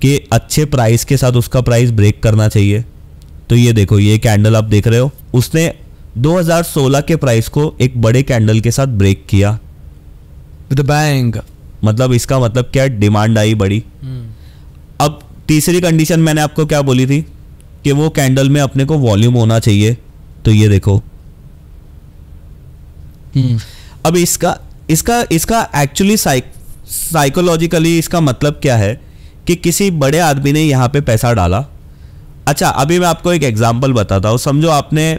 कि अच्छे प्राइस के साथ उसका प्राइस ब्रेक करना चाहिए। तो ये देखो ये कैंडल आप देख रहे हो। उसने 2016 के प्राइस को एक बड़े कैंडल के साथ ब्रेक किया। विद बैंग मतलब इसका मतलब क्या? डिमांड आई बड़ी। अब तीसरी कंडीशन मैंने आपको क्या बोली थी? कि वो कैंडल में अपने को वॉल्यूम होना चाहिए। तो ये देखो। अब इसका इसका इसका एक्चुअली साइक साइकोलॉजिकली इसका मतलब क्या है? कि किसी बड़े आदमी ने यहाँ पे पैसा डाला। अच्छा अभी मैं आपको एक एग्जांपल बताता हूँ। समझो आपने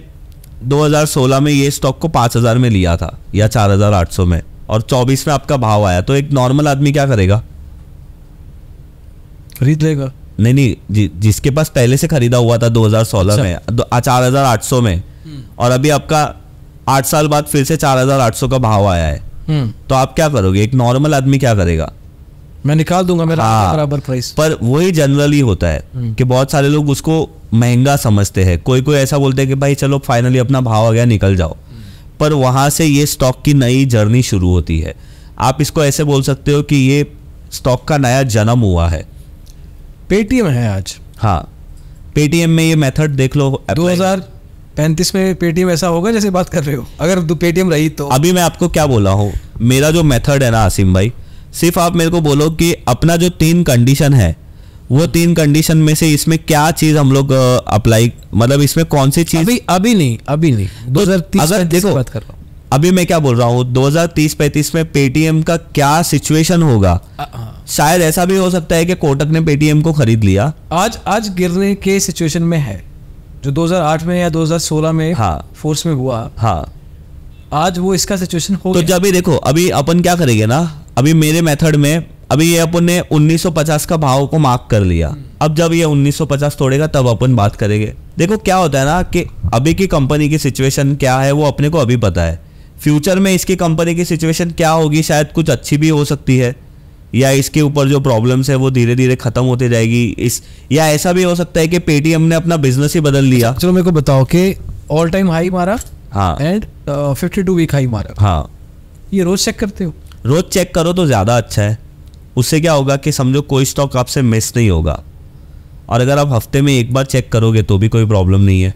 2016 में ये स्टॉक को 5000 में लिया था या 4800 में और 24 में आपका भाव आया। तो एक नॉर्मल आदमी क्या करेगा? खरीद लेगा। नहीं नहीं जि, जिसके पास पहले से खरीदा हुआ था 2016 अच्छा। में चार हज़ार आठ सौ में। और अभी आपका आठ साल बाद फिर से चार हज़ार आठ सौ का भाव आया है। हम्म। तो आप क्या करोगे? एक नॉर्मल आदमी क्या करेगा? मैं निकाल दूँगा मेरा हाँ। बराबर प्राइस पर वही जनरली होता है कि बहुत सारे लोग उसको महँगा समझते हैं। कोई कोई ऐसा बोलते हैं कि भाई चलो फाइनली अपना भाव आ गया निकल जाओ। पर वहाँ से ये स्टॉक की नई जर्नी शुरू होती है। आप इसको ऐसे बोल सकते हो कि ये स्टॉक का नया जन्म हुआ है। पेटीएम है आज। हाँ। पेटीएम में ये मेथड देख लो दो हज़ार पैंतीस में पेटीएम ऐसा होगा जैसे बात कर रहे हो? अगर पेटीएम रही तो। अभी मैं आपको क्या बोला हूँ मेरा जो मेथड है ना आसिम भाई सिर्फ़ आप मेरे को बोलो कि अपना जो तीन कंडीशन है वो तीन कंडीशन में से इसमें क्या चीज़ हम लोग अप्लाई मतलब इसमें कौन सी चीज़ अभी अभी नहीं अभी नहीं। दो हज़ार तीस अगर देखो बात कर रहा हूँ। अभी मैं क्या बोल रहा हूँ 2030-35 में पेटीएम का क्या सिचुएशन होगा। शायद ऐसा भी हो सकता है कि कोटक ने पेटीएम को खरीद लिया। आज आज गिरने के सिचुएशन में है जो 2008 में या 2016 में हाँ। फोर्स में हुआ। हाँ। आज वो इसका सिचुएशन हो तो जब भी देखो अभी अपन क्या करेंगे ना अभी मेरे मेथड में अभी ये अपन ने 1950 का भाव को मार्क कर लिया। अब जब ये 1950 तोड़ेगा तब अपन बात करेंगे। देखो क्या होता है ना कि अभी की कंपनी की सिचुएशन क्या है वो अपने को अभी पता है। फ्यूचर में इसकी कंपनी की सिचुएशन क्या होगी शायद कुछ अच्छी भी हो सकती है या इसके ऊपर जो प्रॉब्लम्स है वो धीरे धीरे खत्म होते जाएगी इस या ऐसा भी हो सकता है कि पेटीएम ने अपना बिज़नेस ही बदल लिया। चलो मेरे को बताओ कि ऑल टाइम हाई मारा हाँ। And fifty two week high मारा। हाँ। ये रोज चेक करते हो? रोज चेक करो तो ज़्यादा अच्छा है। उससे क्या होगा कि समझो कोई स्टॉक आपसे मिस नहीं होगा। और अगर आप हफ़्ते में एक बार चेक करोगे तो भी कोई प्रॉब्लम नहीं है।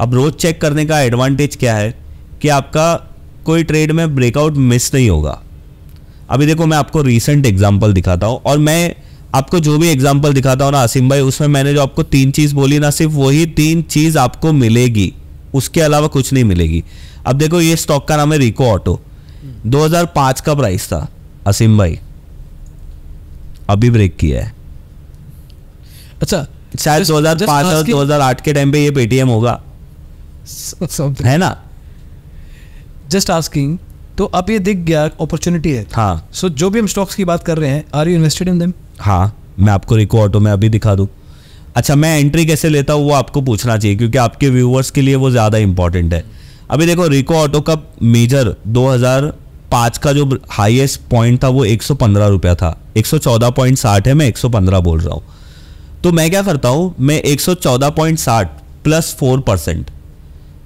अब रोज चेक करने का एडवांटेज क्या है? कि आपका कोई ट्रेड में ब्रेकआउट मिस नहीं होगा। अभी देखो मैं आपको रीसेंट एग्ज़ाम्पल दिखाता हूँ और मैं आपको जो भी एग्ज़ाम्पल दिखाता हूँ ना आसिम भाई उसमें मैंने जो आपको तीन चीज़ बोली ना सिर्फ़ वही तीन चीज़ आपको मिलेगी। उसके अलावा कुछ नहीं मिलेगी। अब देखो ये स्टॉक का नाम है रिको ऑटो 2005 का प्राइस था असीम भाई। अभी ब्रेक किया है। अच्छा शायद Just- 2005 just और asking- 2008 के टाइम पे ये पेटीएम होगा। है ना? जस्ट आस्किंग तो अब ये दिख गया अपॉर्चुनिटी है। हाँ। सो so, जो भी हम स्टॉक्स की बात कर रहे हैं are you invested in them हाँ मैं आपको रिको ऑटो में अभी दिखा दूँ। अच्छा मैं एंट्री कैसे लेता हूँ वो आपको पूछना चाहिए क्योंकि आपके व्यूवर्स के लिए वो ज़्यादा इंपॉर्टेंट है। अभी देखो रिको ऑटो का मेजर 2005 का जो हाईएस्ट पॉइंट था वो 115 रुपया था। 114.60 है मैं 115 बोल रहा हूँ। तो मैं क्या करता हूँ मैं 114.60 प्लस फोर परसेंट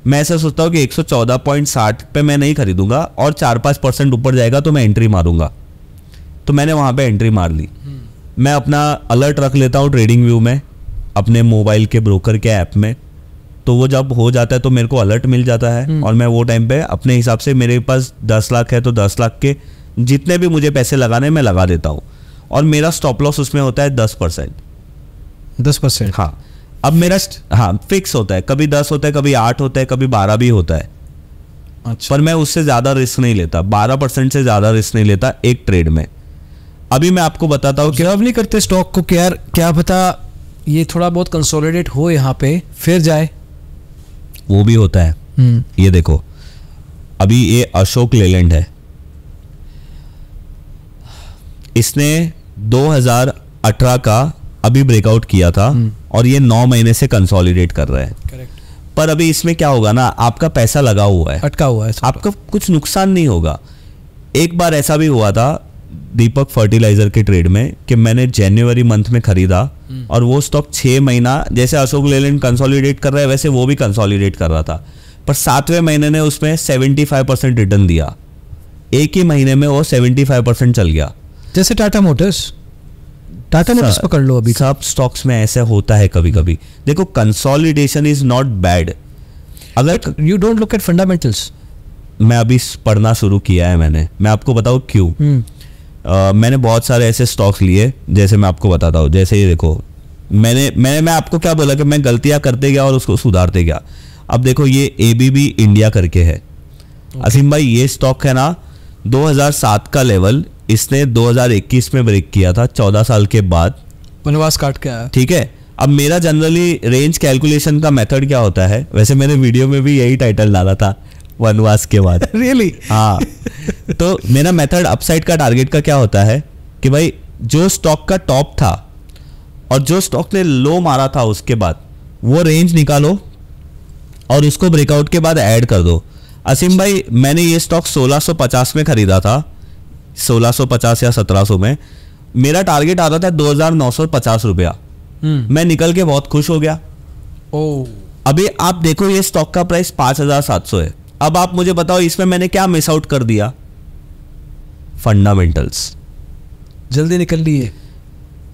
मैं ऐसा सोचता हूँ कि 114.60 पे मैं नहीं खरीदूँगा और चार पाँच परसेंट ऊपर जाएगा तो मैं एंट्री मारूँगा। तो मैंने वहाँ पे एंट्री मार ली। मैं अपना अलर्ट रख लेता हूँ ट्रेडिंग व्यू में अपने मोबाइल के ब्रोकर के ऐप में। तो वो जब हो जाता है तो मेरे को अलर्ट मिल जाता है और मैं वो टाइम पे अपने हिसाब से मेरे पास दस लाख है तो दस लाख के जितने भी मुझे पैसे लगाने मैं लगा देता हूँ। और मेरा स्टॉप लॉस उसमें होता है दस परसेंट। दस परसेंट? हाँ। अब मेरा हाँ फिक्स होता है। कभी दस होता है कभी आठ होता है कभी बारह भी होता है। अच्छा। पर मैं उससे ज़्यादा रिस्क नहीं लेता। बारह परसेंट से ज़्यादा रिस्क नहीं लेता एक ट्रेड में। अभी मैं आपको बताता हूँ कि ऑब्ज़र्व नहीं करते स्टॉक को कि यार क्या पता ये थोड़ा बहुत कंसोलिडेट हो यहाँ पे फिर जाए। वो भी होता है। हम्म। ये देखो अभी ये अशोक लेलैंड है। इसने 2018 का अभी ब्रेकआउट किया था और ये नौ महीने से कंसोलिडेट कर रहा है। करेक्ट पर अभी इसमें क्या होगा ना आपका पैसा लगा हुआ है। अटका हुआ है आपका कुछ नुकसान नहीं होगा। एक बार ऐसा भी हुआ था दीपक फर्टिलाइज़र के ट्रेड में कि मैंने जनवरी मंथ में खरीदा और वो स्टॉक छः महीना जैसे अशोक लेलैंड कंसोलिडेट कर रहा है वैसे वो भी कंसोलिडेट कर रहा था। पर सातवें महीने ने उसमें 75 परसेंट रिटर्न दिया। एक ही महीने में वो 75 परसेंट चल गया। जैसे टाटा मोटर्स टाटा मोटर्स पकड़ लो अभी? सब स्टॉक्स में ऐसा होता है कभी कभी देखो कंसोलिडेशन इज़ नॉट बैड अगर you don't look at fundamentals मैं अभी पढ़ना शुरू किया है मैंने। मैं आपको बताऊँ क्यों? अ, मैंने बहुत सारे ऐसे स्टॉक्स लिए जैसे मैं आपको बताता हूँ। जैसे ये देखो मैंने मैंने मैं आपको क्या बोला कि मैं गलतियाँ करते गया और उसको सुधारते गया। अब देखो ये एबीबी इंडिया करके है। असीम भाई ये स्टॉक है ना 2007 का लेवल इसने 2021 में ब्रेक किया था 14 साल के बाद। वनवास काट के आया। ठीक है? अब मेरा जनरली रेंज कैलकुलेशन का मेथड क्या होता है? वैसे मैंने वीडियो में भी यही टाइटल डाला था वनवास के बाद। रियली हाँ। तो मेरा मेथड अपसाइड का टारगेट का क्या होता है? कि भाई जो स्टॉक का टॉप था और जो स्टॉक ने लो मारा था उसके बाद वो रेंज निकालो और उसको ब्रेकआउट के बाद ऐड कर दो। असीम भाई मैंने ये स्टॉक 1650 में खरीदा था। 1650 या 1700 में मेरा टारगेट आता था 2950 रुपया। हम्म। मैं निकल के बहुत खुश हो गया। ओ। अभी आप देखो ये स्टॉक का प्राइस 5700 है। अब आप मुझे बताओ इसमें मैंने क्या मिस आउट कर दिया? फंडामेंटल्स जल्दी निकल लिए।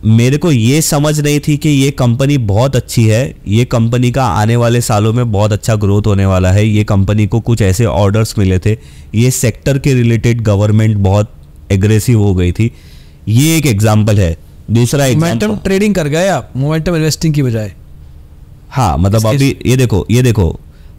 मेरे को ये समझ नहीं थी कि ये कंपनी बहुत अच्छी है। ये कंपनी का आने वाले सालों में बहुत अच्छा ग्रोथ होने वाला है। ये कंपनी को कुछ ऐसे ऑर्डर्स मिले थे। ये सेक्टर के रिलेटेड गवर्नमेंट बहुत एग्रेसिव हो गई थी। ये एक एग्ज़ाम्पल है। दूसरा मोमेंटम ट्रेडिंग कर गए आप मोमेंटम इन्वेस्टिंग की बजाय। हाँ मतलब अभी ये देखो ये देखो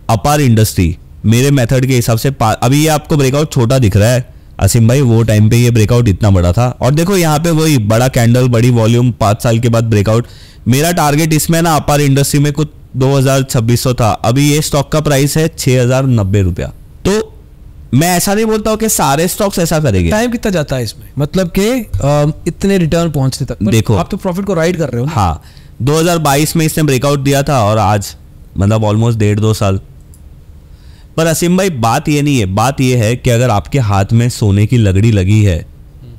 अपार इंडस्ट्री मेरे मेथड के हिसाब से अभी ये आपको ब्रेकआउट छोटा दिख रहा है। असीम भाई वो टाइम पे ये ब्रेकआउट इतना बड़ा था। और देखो यहाँ पे वही बड़ा कैंडल बड़ी वॉल्यूम पाँच साल के बाद ब्रेकआउट मेरा टारगेट इसमें ना अपार इंडस्ट्री में कुछ दो हज़ार छब्बीस सौ था। अभी ये स्टॉक का प्राइस है छह हज़ार नब्बे रुपया। मैं ऐसा नहीं बोलता हूँ कि सारे स्टॉक्स ऐसा करेंगे। टाइम कितना जाता है इसमें? मतलब कि इतने रिटर्न पहुँचने तक। देखो। आप तो प्रॉफिट को राइड कर रहे हो हाँ। 2022 में इसने ब्रेकआउट दिया था और आज मतलब ऑलमोस्ट डेढ़ दो साल। पर असीम भाई बात ये नहीं है। बात ये है कि अगर आपके हाथ में सोने की लगड़ी लगी है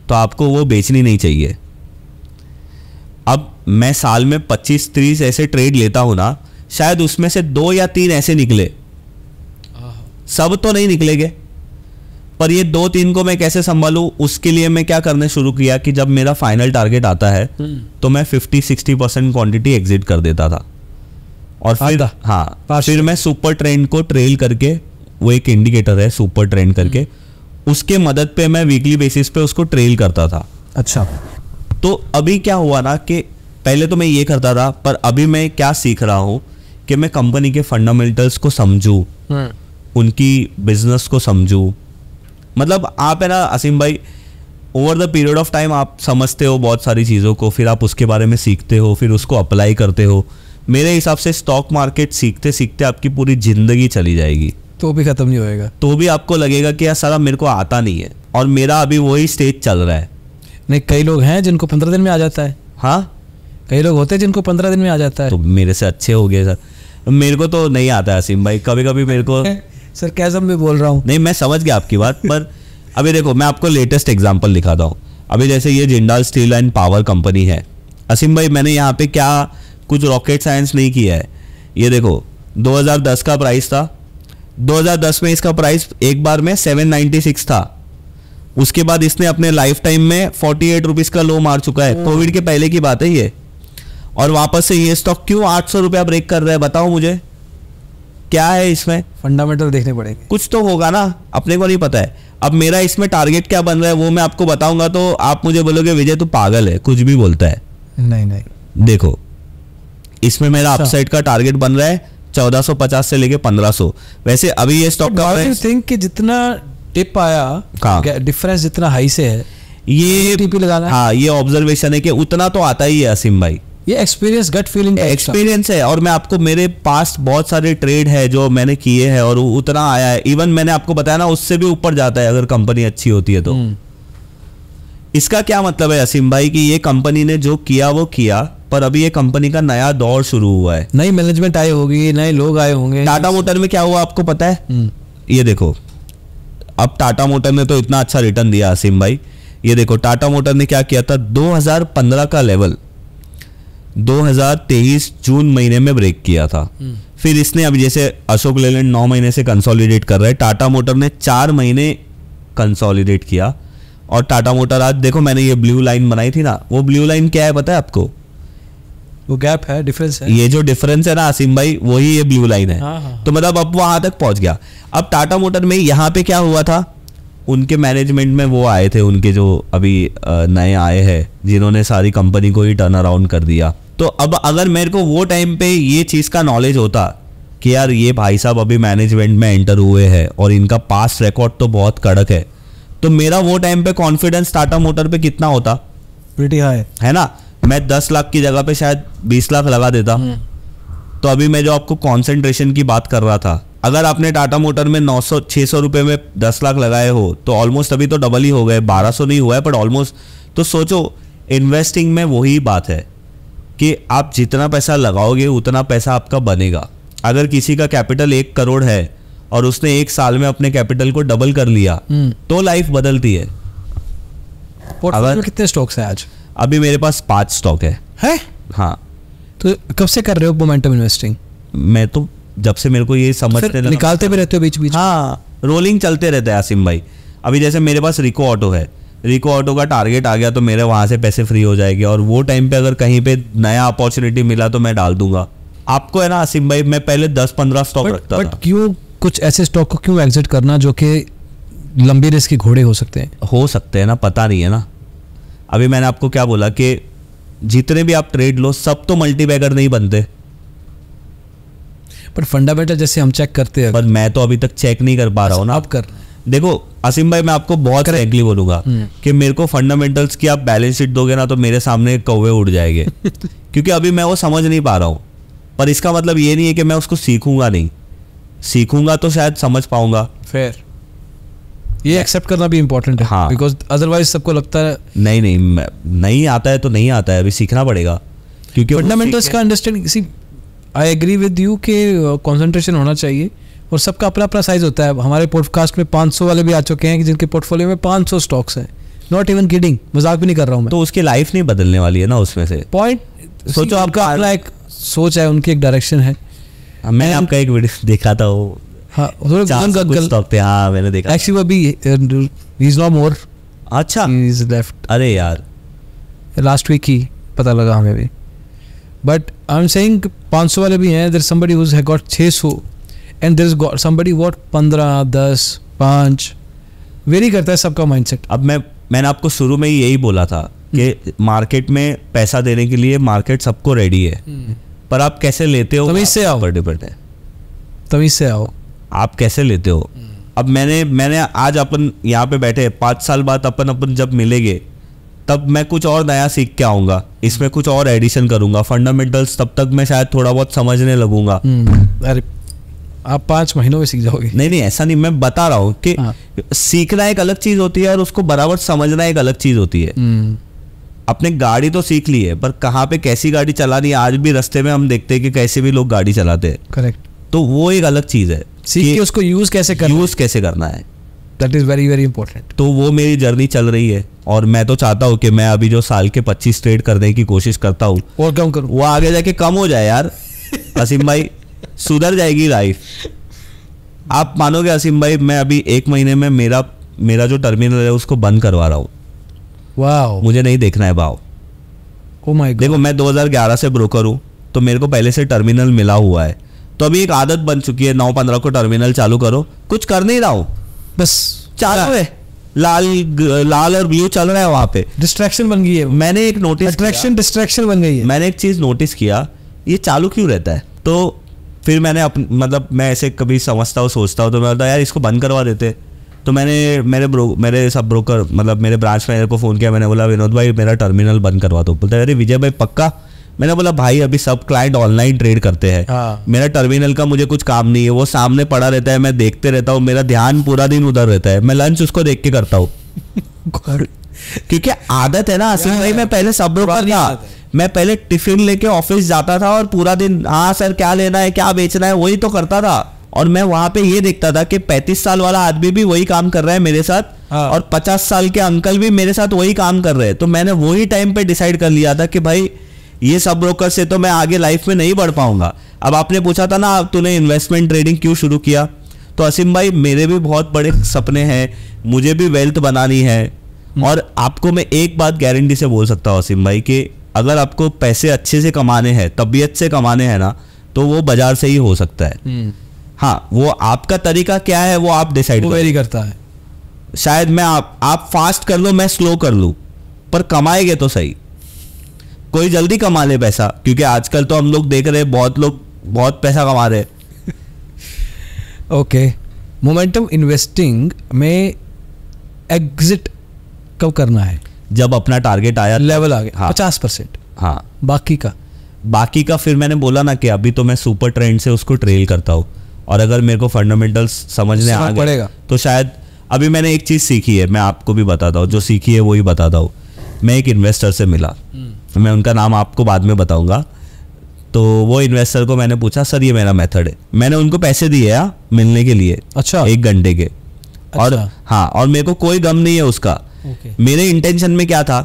तो आपको वो बेचनी नहीं चाहिए। अब मैं साल में 25-30 ऐसे ट्रेड लेता हूँ ना शायद उसमें से दो या तीन ऐसे निकले। सब तो नहीं निकलेंगे। पर ये दो तीन को मैं कैसे संभालूं उसके लिए मैं क्या करने शुरू किया कि जब मेरा फाइनल टारगेट आता है हम्म। तो मैं 50-60 परसेंट क्वान्टिटी एग्जिट कर देता था। और फिर हाँ फिर मैं सुपर ट्रेंड को ट्रेल करके वो एक इंडिकेटर है सुपर ट्रेंड करके उसके मदद पे मैं वीकली बेसिस पे उसको ट्रेल करता था। अच्छा। तो अभी क्या हुआ ना कि पहले तो मैं ये करता था पर अभी मैं क्या सीख रहा हूँ कि मैं कंपनी के फंडामेंटल्स को समझूं हम्म। उनकी बिज़नेस को समझूं मतलब आप है ना असीम भाई over the period of time आप समझते हो बहुत सारी चीज़ों को फिर आप उसके बारे में सीखते हो फिर उसको अप्लाई करते हो। मेरे हिसाब से स्टॉक मार्केट सीखते सीखते आपकी पूरी ज़िंदगी चली जाएगी। तो भी खत्म नहीं होएगा। तो भी आपको लगेगा कि यार सारा मेरे को आता नहीं है और मेरा अभी वही स्टेज चल रहा है। नहीं कई लोग हैं जिनको पंद्रह दिन में आ जाता है। हाँ? कई लोग होते हैं जिनको पंद्रह दिन में आ जाता है। तो मेरे से अच्छे हो गए सर। मेरे को तो नहीं आता है असीम भाई कभी कभी मेरे को सर कैजम भी बोल रहा हूँ। नहीं मैं समझ गया आपकी बात पर अभी देखो मैं आपको लेटेस्ट एग्ज़ाम्पल दिखाता हूँ। अभी जैसे ये Jindal steel and power company है। असीम भाई मैंने यहाँ पे क्या कुछ रॉकेट साइंस नहीं किया है? ये देखो 2010 का प्राइस था। 2010 में इसका प्राइस एक बार में 796 था। उसके बाद इसने अपने लाइफ टाइम में 48 रुपीस का लो मार चुका है। कोविड के पहले की बात है ये। और वापस से ये स्टॉक क्यों 800 रुपया ब्रेक कर रहा है बताओ मुझे। क्या है इसमें? फंडामेंटल देखने पड़ेंगे। कुछ तो होगा ना अपने को नहीं पता है। अब मेरा इसमें टारगेट क्या बन रहा है वो मैं आपको बताऊँगा तो आप मुझे बोलोगे विजय तू पागल है कुछ भी बोलता है। नहीं नहीं। देखो इसमें मेरा अच्छा। अपसाइड का टारगेट बन रहा है 1450 से लेके 1500 वैसे अभी ये स्टॉक का प्राइस थिंक कि जितना टिप आया हाँ। डिफरेंस जितना हाई से है? ये टीपी लगाना हाँ। ये ऑब्जर्वेशन है कि उतना तो आता ही है असीम भाई। ये एक्सपीरियंस गट फीलिंग एक्सपीरियंस है और मैं आपको मेरे पास बहुत सारे ट्रेड है जो मैंने किए हैं और उतना आया है। इवन मैंने आपको बताया ना उससे भी ऊपर जाता है अगर कंपनी अच्छी होती है तो। हम्म। इसका क्या मतलब है असीम भाई कि ये कंपनी ने जो किया वो किया पर अभी ये कंपनी का नया दौर शुरू हुआ है। नई मैनेजमेंट आई होगी नए लोग आए होंगे। टाटा मोटर में क्या हुआ आपको पता है? हम्म, ये देखो अब टाटा मोटर ने तो इतना अच्छा रिटर्न दिया असीम भाई। ये देखो टाटा मोटर ने क्या किया था? 2015 का लेवल 2023 जून महीने में ब्रेक किया था। फिर इसने अभी जैसे अशोक लेलैंड नौ महीने से कंसोलिडेट कर रहा है। टाटा मोटर ने चार महीने कंसोलिडेट किया। और टाटा मोटर आज देखो मैंने ये ब्लू लाइन बनाई थी ना वो ब्लू लाइन क्या है पता है आपको? वो गैप है डिफरेंस है। ये जो डिफरेंस है ना आसिम भाई वही ये ब्लू लाइन है हाँ, हाँ। तो मतलब अब वहाँ तक पहुँच गया। अब टाटा मोटर में यहाँ पे क्या हुआ था? उनके मैनेजमेंट में वो आए थे उनके जो अभी नए आए हैं जिन्होंने सारी कंपनी को ही टर्न अराउंड कर दिया। तो अब अगर मेरे को वो टाइम पे ये चीज़ का नॉलेज होता कि यार ये भाई साहब अभी मैनेजमेंट में एंटर हुए हैं और इनका पास रिकॉर्ड तो बहुत कड़क है तो मेरा वो टाइम पे कॉन्फिडेंस टाटा मोटर पे कितना होता? प्रीटी हाई है ना? मैं दस लाख की जगह पे शायद बीस लाख लगा देता। तो अभी मैं जो आपको कॉन्सेंट्रेशन की बात कर रहा था अगर आपने टाटा मोटर में 900 600 रुपए में 10 लाख लगाए हो तो ऑलमोस्ट अभी तो डबल ही हो गए 1200 नहीं हुआ है बट ऑलमोस्ट तो सोचो इन्वेस्टिंग में वही बात है कि आप जितना पैसा लगाओगे उतना पैसा आपका बनेगा। अगर किसी का कैपिटल एक करोड़ है और उसने एक साल में अपने कैपिटल को डबल कर लिया हम्म। तो लाइफ बदलती है। अगर- कितने स्टॉक्स हैं आज? अभी मेरे पास पाँच स्टॉक है। है? हाँ। तो कब से कर रहे हो मोमेंटम इन्वेस्टिंग मैं तो जब से मेरे को ये समझते निकालते भी रहते हो बीच बीच हाँ रोलिंग चलते रहता है आसिम भाई। अभी जैसे मेरे पास रिको ऑटो है। रिको ऑटो का टारगेट आ गया तो मेरे वहाँ से पैसे फ्री हो जाएँगे। और वो टाइम पे अगर कहीं पे नया अपॉर्चुनिटी मिला तो मैं डाल दूँगा। आपको है ना आसिम भाई मैं पहले दस पंद्रह स्टॉक रखता बट था। क्यों कुछ ऐसे स्टॉक को क्यों एग्जिट करना जो कि लंबी रेस के घोड़े हो सकते हैं? हो सकते हैं ना पता नहीं है ना। अभी मैंने आपको क्या बोला कि जितने भी आप ट्रेड लो सब तो मल्टीबैगर नहीं बनते। पर फंडामेंटल जैसे हम चेक करते हैं। पर मैं तो अभी तक चेक नहीं कर पा रहा हूँ ना। आप कर। देखो असीम भाई मैं आपको बहुत फ्रैंकली बोलूँगा हम्म। कि मेरे को फंडामेंटल्स की आप बैलेंस शीट दोगे ना तो मेरे सामने कौवे उड़ जाएँगे। क्योंकि अभी मैं वो समझ नहीं पा रहा हूँ। पर इसका मतलब ये नहीं है कि मैं उसको सीखूँगा नहीं। सीखूँगा तो शायद समझ पाऊँगा। फेयर ये एक्सेप्ट करना भी इम्पोर्टेंट है। हाँ। बिकॉज़ अदरवाइज़ सबको लगता है नहीं नहीं नहीं आता है तो नहीं आता है। अभी सीखना पड़ेगा। क्योंकि फंडामेंटल्स का understanding I agree with you कि कंसंट्रेशन होना चाहिए। और सबका अपना अपना साइज़ होता है। हमारे पॉडकास्ट में 500 वाले भी आ चुके हैं कि जिनके पोर्टफोलियो में 500 स्टॉक्स हैं। नॉट इवन किडिंग मज़ाक भी नहीं कर रहा हूँ मैं। तो उसकी लाइफ नहीं बदलने वाली है ना उसमें से? पॉइंट सोचो आपका अपना एक सोच है उनकी एक डायरेक्शन है। मैंने आपका एक वीडियो देखा था वो। हाँ हाँ मैंने देखा एक्चुअली वो अभी ही इज़ नॉट मोर अच्छा। इज़ लेफ़्ट अरे यार। लास्ट वीक ही पता लगा हमें भी। बट आई एम सेइंग 500 वाले भी हैं देर समबडी हुज है got 600 and there is got somebody what 15 10 5 vary करता है सबका माइंडसेट अब मैं मैंने आपको शुरू में ही यही बोला था कि मार्केट में पैसा देने के लिए मार्केट सबको रेडी है। पर आप कैसे लेते हो? तमीज से आओ। पर डिपेंड है। तमीज से आओ। आप कैसे लेते हो? अब मैंने मैंने आज अपन यहाँ पे बैठे पाँच साल बाद अपन अपन जब मिलेंगे तब मैं कुछ और नया सीख के आऊँगा। इसमें कुछ और एडिशन करूँगा। फंडामेंटल्स तब तक मैं शायद थोड़ा बहुत समझने लगूँगा। हम्म, अरे आप पाँच महीनों में सीख जाओगे। नहीं नहीं ऐसा नहीं मैं बता रहा हूँ कि हाँ। सीखना एक अलग चीज़ होती है और उसको बराबर समझना एक अलग चीज़ होती है। हम्म, अपने गाड़ी तो सीख ली है पर कहाँ पे कैसी गाड़ी चलानी है? आज भी रास्ते में हम देखते हैं कि कैसे भी लोग गाड़ी चलाते हैं। करेक्ट तो वो एक अलग चीज़ है सीख के उसको यूज़ कैसे करना यूज़ कैसे करना है। That is very very important तो वो मेरी जर्नी चल रही है और मैं तो चाहता हूँ कि मैं अभी जो साल के 25 ट्रेड करने की कोशिश करता हूँ और कम करूँ। वो आगे जाके कम हो जाए यार। असीम भाई सुधर जाएगी लाइफ आप मानोगे असीम भाई मैं अभी एक महीने में मेरा मेरा जो टर्मिनल है उसको बंद करवा रहा हूँ। वाओ मुझे नहीं देखना है भाव। ओ माय गॉड देखो मैं 2011 से ब्रोकर हूँ तो मेरे को पहले से टर्मिनल मिला हुआ है। तो अभी एक आदत बन चुकी है नौ पंद्रह को टर्मिनल चालू करो। कुछ कर नहीं रहा हूँ। बस चालू है लाल लाल और ब्लू चल रहा है वहाँ पे। डिस्ट्रैक्शन बन गई है मैंने एक नोटिस अट्रैक्शन डिस्ट्रैक्शन बन गई है। मैंने एक चीज़ नोटिस किया ये चालू क्यों रहता है? तो फिर मैंने अप, मतलब मैं ऐसे कभी समझता हूँ सोचता हूँ तो मैं बोलता यार इसको बंद करवा देते तो मैंने मेरे ब्रो मेरे सब ब्रोकर मतलब मेरे ब्रांच मैनेजर को फ़ोन किया। मैंने बोला विनोद भाई मेरा टर्मिनल बंद करवा दो। बोलता है, अरे विजय भाई पक्का? मैंने बोला भाई अभी सब क्लाइंट ऑनलाइन ट्रेड करते हैं। हाँ। मेरा टर्मिनल का मुझे कुछ काम नहीं है। वो सामने पड़ा रहता है मैं देखते रहता हूँ। मेरा ध्यान पूरा दिन उधर रहता है। मैं लंच उसको देख के करता हूँ। क्योंकि आदत है ना आसिफ भाई मैं पहले सब पुरानी था। मैं पहले टिफ़िन लेके ऑफ़िस जाता था और पूरा दिन हाँ सर क्या लेना है क्या बेचना है? वही तो करता था। और मैं वहाँ पे ये देखता था कि 35 साल वाला आदमी भी वही काम कर रहा है मेरे साथ। हाँ। और 50 साल के अंकल भी मेरे साथ वही काम कर रहे हैं। तो मैंने वही टाइम पे डिसाइड कर लिया था कि भाई ये सब ब्रोकर से तो मैं आगे लाइफ में नहीं बढ़ पाऊँगा। अब आपने पूछा था ना तूने इन्वेस्टमेंट ट्रेडिंग क्यों शुरू किया? तो असीम भाई मेरे भी बहुत बड़े सपने हैं मुझे भी वेल्थ बनानी है। और आपको मैं एक बात गारंटी से बोल सकता हूँ असीम भाई कि अगर आपको पैसे अच्छे से कमाने हैं तबीयत से कमाने हैं ना तो वो बाज़ार से ही हो सकता है। हाँ वो आपका तरीका क्या है वो आप डिसाइड वेरी करता है। शायद मैं आप आप फास्ट कर लो मैं स्लो कर लूँ पर कमाएँगे तो सही। कोई जल्दी कमा ले पैसा क्योंकि आजकल तो हम लोग देख रहे हैं बहुत लोग बहुत पैसा कमा रहे ओके मोमेंटम इन्वेस्टिंग में एग्जिट कब करना है? जब अपना टारगेट आया लेवल आ गया हाँ। पचास परसेंट हाँ। बाकी का? बाकी का फिर मैंने बोला ना कि अभी तो मैं सुपर ट्रेंड से उसको ट्रेल करता हूँ। और अगर मेरे को फंडामेंटल्स समझने आ गए। तो शायद अभी मैंने एक चीज़ सीखी है मैं आपको भी बताता हूँ जो सीखी है वही बताता हूँ। मैं एक इन्वेस्टर से मिला। मैं उनका नाम आपको बाद में बताऊँगा। तो वो इन्वेस्टर को मैंने पूछा सर ये मेरा मेथड है। मैंने उनको पैसे दिए हाँ मिलने के लिए। अच्छा। एक घंटे के। अच्छा। और। हाँ और मेरे को कोई गम नहीं है उसका। ओके। मेरे इंटेंशन में क्या था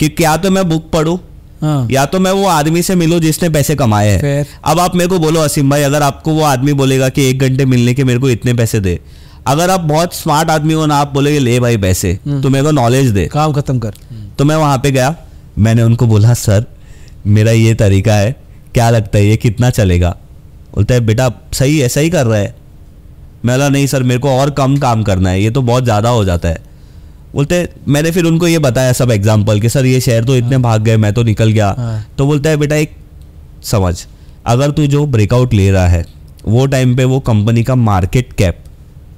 कि क्या तो मैं बुक पढूं हाँ। या तो मैं वो आदमी से मिलूं जिसने पैसे कमाए हैं। अब आप मेरे को बोलो असीम भाई अगर आपको वो आदमी बोलेगा कि एक घंटे मिलने के मेरे को इतने पैसे दे। अगर आप बहुत स्मार्ट आदमी हो ना आप बोलेगे ले भाई पैसे तो मेरे को नॉलेज दे। काम खत्म कर। तो मैं वहाँ पे गया। मैंने उनको बोला सर मेरा ये तरीका है क्या लगता है ये कितना चलेगा? बोलता है बेटा सही है सही कर रहा है। मैं बोला नहीं सर मेरे को और कम काम करना है ये तो बहुत ज़्यादा हो जाता है। बोलते मैंने फिर उनको ये बताया सब एग्ज़ाम्पल कि सर ये शेयर तो इतने भाग गए मैं तो निकल गया। हाँ। तो बोलता है बेटा एक समझ अगर तू जो ब्रेकआउट ले रहा है वो टाइम पे वो कंपनी का मार्केट कैप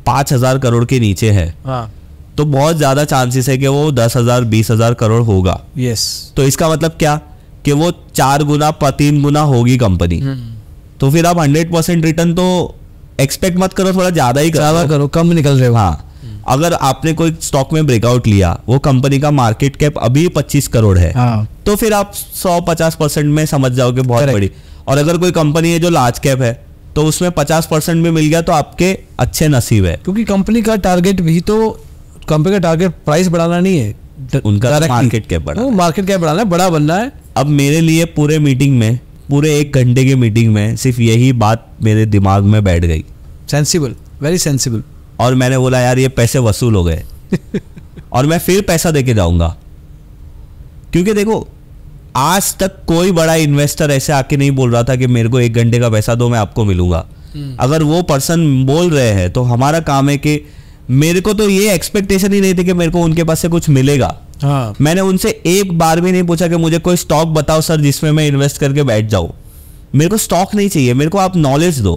पाँच हज़ार करोड़ के नीचे है हाँ। तो बहुत ज़्यादा चांसेस है कि वो दस हज़ार बीस हज़ार करोड़ होगा। यस तो इसका मतलब क्या? कि वो चार गुना तीन गुना होगी कंपनी तो फिर आप हंड्रेड परसेंट रिटर्न तो एक्सपेक्ट मत करो थोड़ा ज़्यादा ही करो। करो कम निकल रहे हो। हाँ। अगर आपने कोई स्टॉक में ब्रेकआउट लिया वो कंपनी का मार्केट कैप अभी पच्चीस करोड़ है। हाँ। तो फिर आप सौ पचास परसेंट में समझ जाओगे बहुत. बड़ी। और अगर कोई कंपनी है जो लार्ज कैप है तो उसमें पचास परसेंट भी मिल गया तो आपके अच्छे नसीब है। क्योंकि कंपनी का टारगेट भी तो कंपनी का टारगेट प्राइस बढ़ाना नहीं है। ड- उनका directly। market cap बढ़ाना मार्केट कैप बढ़ाना है बड़ा बनना है। अब मेरे लिए पूरे मीटिंग में पूरे एक घंटे की मीटिंग में सिर्फ़ यही बात मेरे दिमाग में बैठ गई। सेंसिबल वेरी सेंसिबल और मैंने बोला यार ये पैसे वसूल हो गए। और मैं फिर पैसा देके जाऊँगा। क्योंकि देखो आज तक कोई बड़ा इन्वेस्टर ऐसे आके नहीं बोल रहा था कि मेरे को एक घंटे का पैसा दो मैं आपको मिलूँगा। अगर वो पर्सन बोल रहे हैं तो हमारा काम है कि मेरे को तो ये एक्सपेक्टेशन ही नहीं थी कि मेरे को उनके पास से कुछ मिलेगा। हाँ। मैंने उनसे एक बार भी नहीं पूछा कि मुझे कोई स्टॉक बताओ सर जिसमें मैं इन्वेस्ट करके बैठ जाऊँ। मेरे को स्टॉक नहीं चाहिए मेरे को आप नॉलेज दो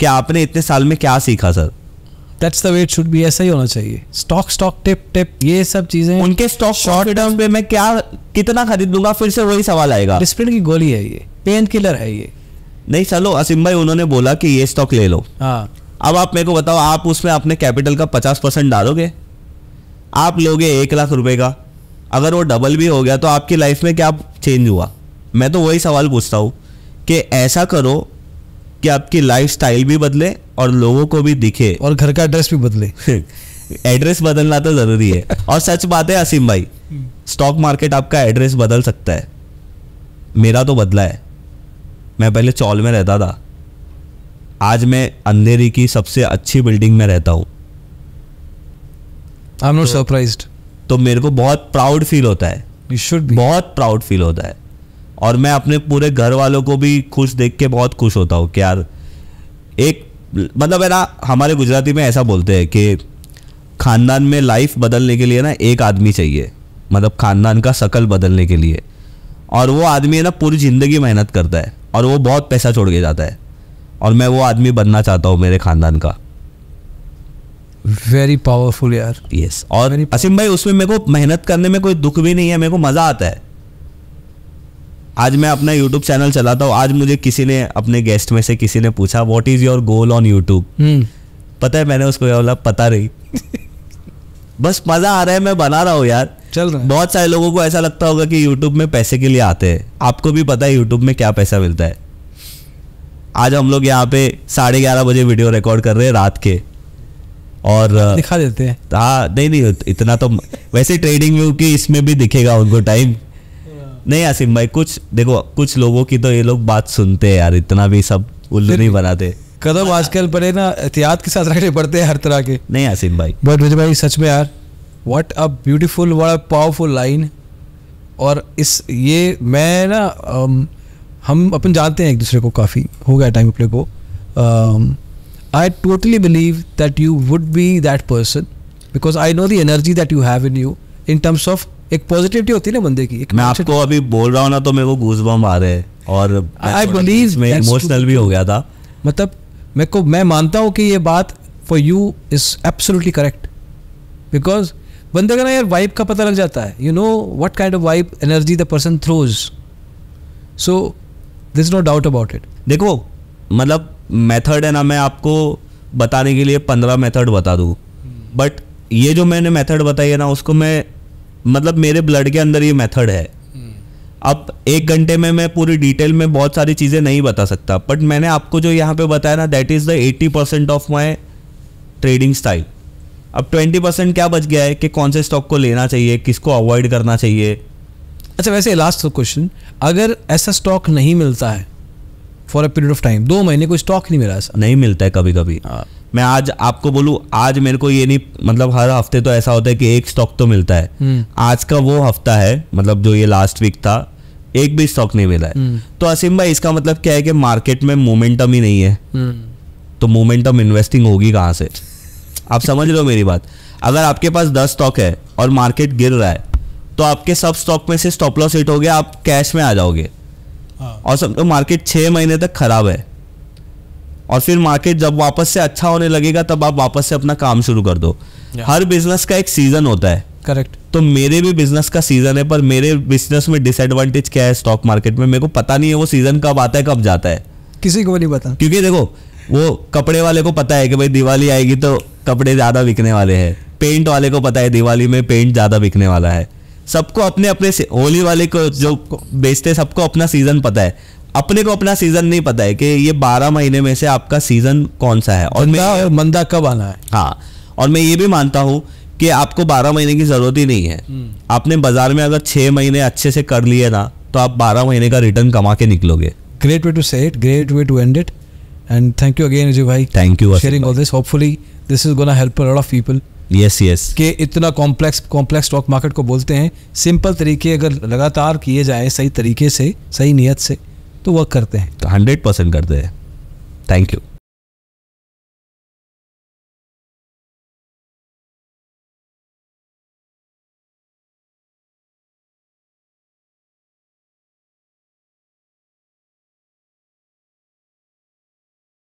कि आपने इतने साल में क्या सीखा sir. That's the way it should be ऐसा ही होना चाहिए। स्टॉक स्टॉक टिप टिप ये सब चीज़ें उनके स्टॉक शॉर्ट टर्म पे मैं क्या कितना खरीद लूँगा फिर से वही सवाल आएगा। डिस्प्लिन की गोली है ये। पेन किलर है ये। नहीं चलो असीम भाई उन्होंने बोला कि ये स्टॉक ले लो। हाँ। अब आप मेरे को बताओ आप उसमें अपने कैपिटल का पचास परसेंट डालोगे? आप लोगे एक लाख रुपए का। अगर वो डबल भी हो गया तो आपकी लाइफ में क्या चेंज हुआ? मैं तो वही सवाल पूछता हूँ कि ऐसा करो कि आपकी लाइफ स्टाइल भी बदले और लोगों को भी दिखे। और घर का एड्रेस भी बदले। एड्रेस बदलना तो ज़रूरी है। और सच बात है असीम भाई स्टॉक मार्केट आपका एड्रेस बदल सकता है। मेरा तो बदला है। मैं पहले चौल में रहता था। आज मैं अंधेरी की सबसे अच्छी बिल्डिंग में रहता हूँ। आई एम नॉट सरप्राइज्ड तो मेरे को बहुत प्राउड फील होता है। यू शुड बहुत प्राउड फील होता है। और मैं अपने पूरे घर वालों को भी खुश देख के बहुत खुश होता हूँ कि यार एक मतलब है ना हमारे गुजराती में ऐसा बोलते हैं कि खानदान में लाइफ बदलने के लिए ना एक आदमी चाहिए। मतलब खानदान का शकल बदलने के लिए। और वो आदमी है ना पूरी ज़िंदगी मेहनत करता है। और वो बहुत पैसा छोड़ के जाता है। और मैं वो आदमी बनना चाहता हूँ मेरे खानदान का। वेरी पावरफुल यार। यस और असीम भाई उसमें मेरे को मेहनत करने में कोई दुख भी नहीं है मेरे को मज़ा आता है। आज मैं अपना यूट्यूब चैनल चलाता हूँ आज मुझे किसी ने अपने गेस्ट में से किसी ने पूछा what is your goal on YouTube पता है मैंने उसको क्या बोला पता नहीं। बस मज़ा आ रहा है मैं बना रहा हूँ यार। चल रहा है। बहुत सारे लोगों को ऐसा लगता होगा कि यूट्यूब में पैसे के लिए आते हैं। आपको भी पता है यूट्यूब में क्या पैसा मिलता है। आज हम लोग यहाँ पे साढ़े ग्यारह बजे वीडियो रिकॉर्ड कर रहे हैं रात के। और दिखा देते हैं। हाँ नहीं नहीं इतना तो वैसे ट्रेडिंग व्यू की इसमें भी दिखेगा उनको टाइम नहीं आसिम भाई कुछ देखो कुछ लोगों की तो ये लोग बात सुनते हैं यार इतना भी सब उल्लू नहीं बनाते। कदम आजकल बड़े ना एहतियात के साथ रखने पड़ते हैं हर तरह के। नहीं आसिम भाई। बट विजय भाई सच में यार what a beautiful what a powerful line और इस ये मैं ना हम अपन जानते हैं एक दूसरे को काफ़ी हो गया टाइम अपने को। I totally believe that you would be that person because I know the energy that you have in you in terms of एक पॉजिटिविटी होती है ना बंदे की एक मैं आपको अभी बोल रहा हूँ ना तो मेरे को गूजबम्प आ रहे हैं और I believe मैं इमोशनल भी हो गया था। मतलब मैं को मैं मानता हूँ कि ये बात for you is absolutely correct because बंदे का ना यार वाइब का पता लग जाता है। You know what kind of vibe energy the person throws so this no doubt about it देखो मतलब मेथड है ना मैं आपको बताने के लिए पंद्रह मेथड बता दूँ। बट ये जो मैंने मेथड बताई है ना उसको मैं मतलब मेरे ब्लड के अंदर ये मेथड है। अब एक घंटे में मैं पूरी डिटेल में बहुत सारी चीज़ें नहीं बता सकता। बट मैंने आपको जो यहाँ पे बताया ना that is the eighty percent of my trading style अब ट्वेंटी परसेंट क्या बच गया है कि कौन से स्टॉक को लेना चाहिए किसको अवॉइड करना चाहिए? अच्छा वैसे लास्ट क्वेश्चन अगर ऐसा स्टॉक नहीं मिलता है for a period of time दो महीने कोई स्टॉक नहीं मिला ऐसा नहीं मिलता है कभी कभी हाँ। मैं आज आपको बोलूँ आज मेरे को ये नहीं मतलब हर हफ़्ते तो ऐसा होता है कि एक स्टॉक तो मिलता है हम्म। आज का वो हफ़्ता है मतलब जो ये लास्ट वीक था एक भी स्टॉक नहीं मिला है हम्म। तो असीम भाई इसका मतलब क्या है कि मार्केट में मोमेंटम ही नहीं है हम्म। तो मोमेंटम इन्वेस्टिंग होगी कहाँ से आप समझ लो मेरी बात अगर आपके पास दस स्टॉक है और मार्केट गिर रहा है तो आपके सब स्टॉक में से स्टॉप लॉस हिट हो गया आप कैश में आ जाओगे। हाँ। और समझो मार्केट छः महीने तक खराब है। और फिर मार्केट जब वापस से अच्छा होने लगेगा तब आप वापस से अपना काम शुरू कर दो। हर बिज़नेस का एक सीज़न होता है। करेक्ट तो मेरे भी बिज़नेस का सीज़न है पर मेरे बिज़नेस में डिसएडवांटेज क्या है स्टॉक मार्केट में? मेरे को पता नहीं है वो सीज़न कब आता है कब जाता है। किसी को नहीं पता। क्योंकि देखो वो कपड़े वाले को पता है कि भाई दिवाली आएगी तो कपड़े ज़्यादा बिकने वाले हैं। पेंट वाले को पता है दिवाली में पेंट ज़्यादा बिकने वाला है। सबको अपने अपने होली वाले को जो बेचते सबको अपना सीज़न पता है। अपने को अपना सीज़न नहीं पता है कि ये बारह महीने में से आपका सीज़न कौन सा है। और मैं मंदा कब आना है? हाँ और मैं ये भी मानता हूँ कि आपको बारह महीने की ज़रूरत ही नहीं है। आपने बाज़ार में अगर छह महीने अच्छे से कर लिए ना तो आप बारह महीने का रिटर्न कमा के निकलोगे। Great way to say it great way to end it. And thank you again Vijay bhai thank you sharing all this. Hopefully this is gonna help a lot of people. Yes yes कि इतना complex complex stock market को बोलते हैं simple तरीके अगर लगातार किए जाए सही तरीके से सही नियत से तो वर्क करते हैं। तो हंड्रेड परसेंट करते हैं। Thank you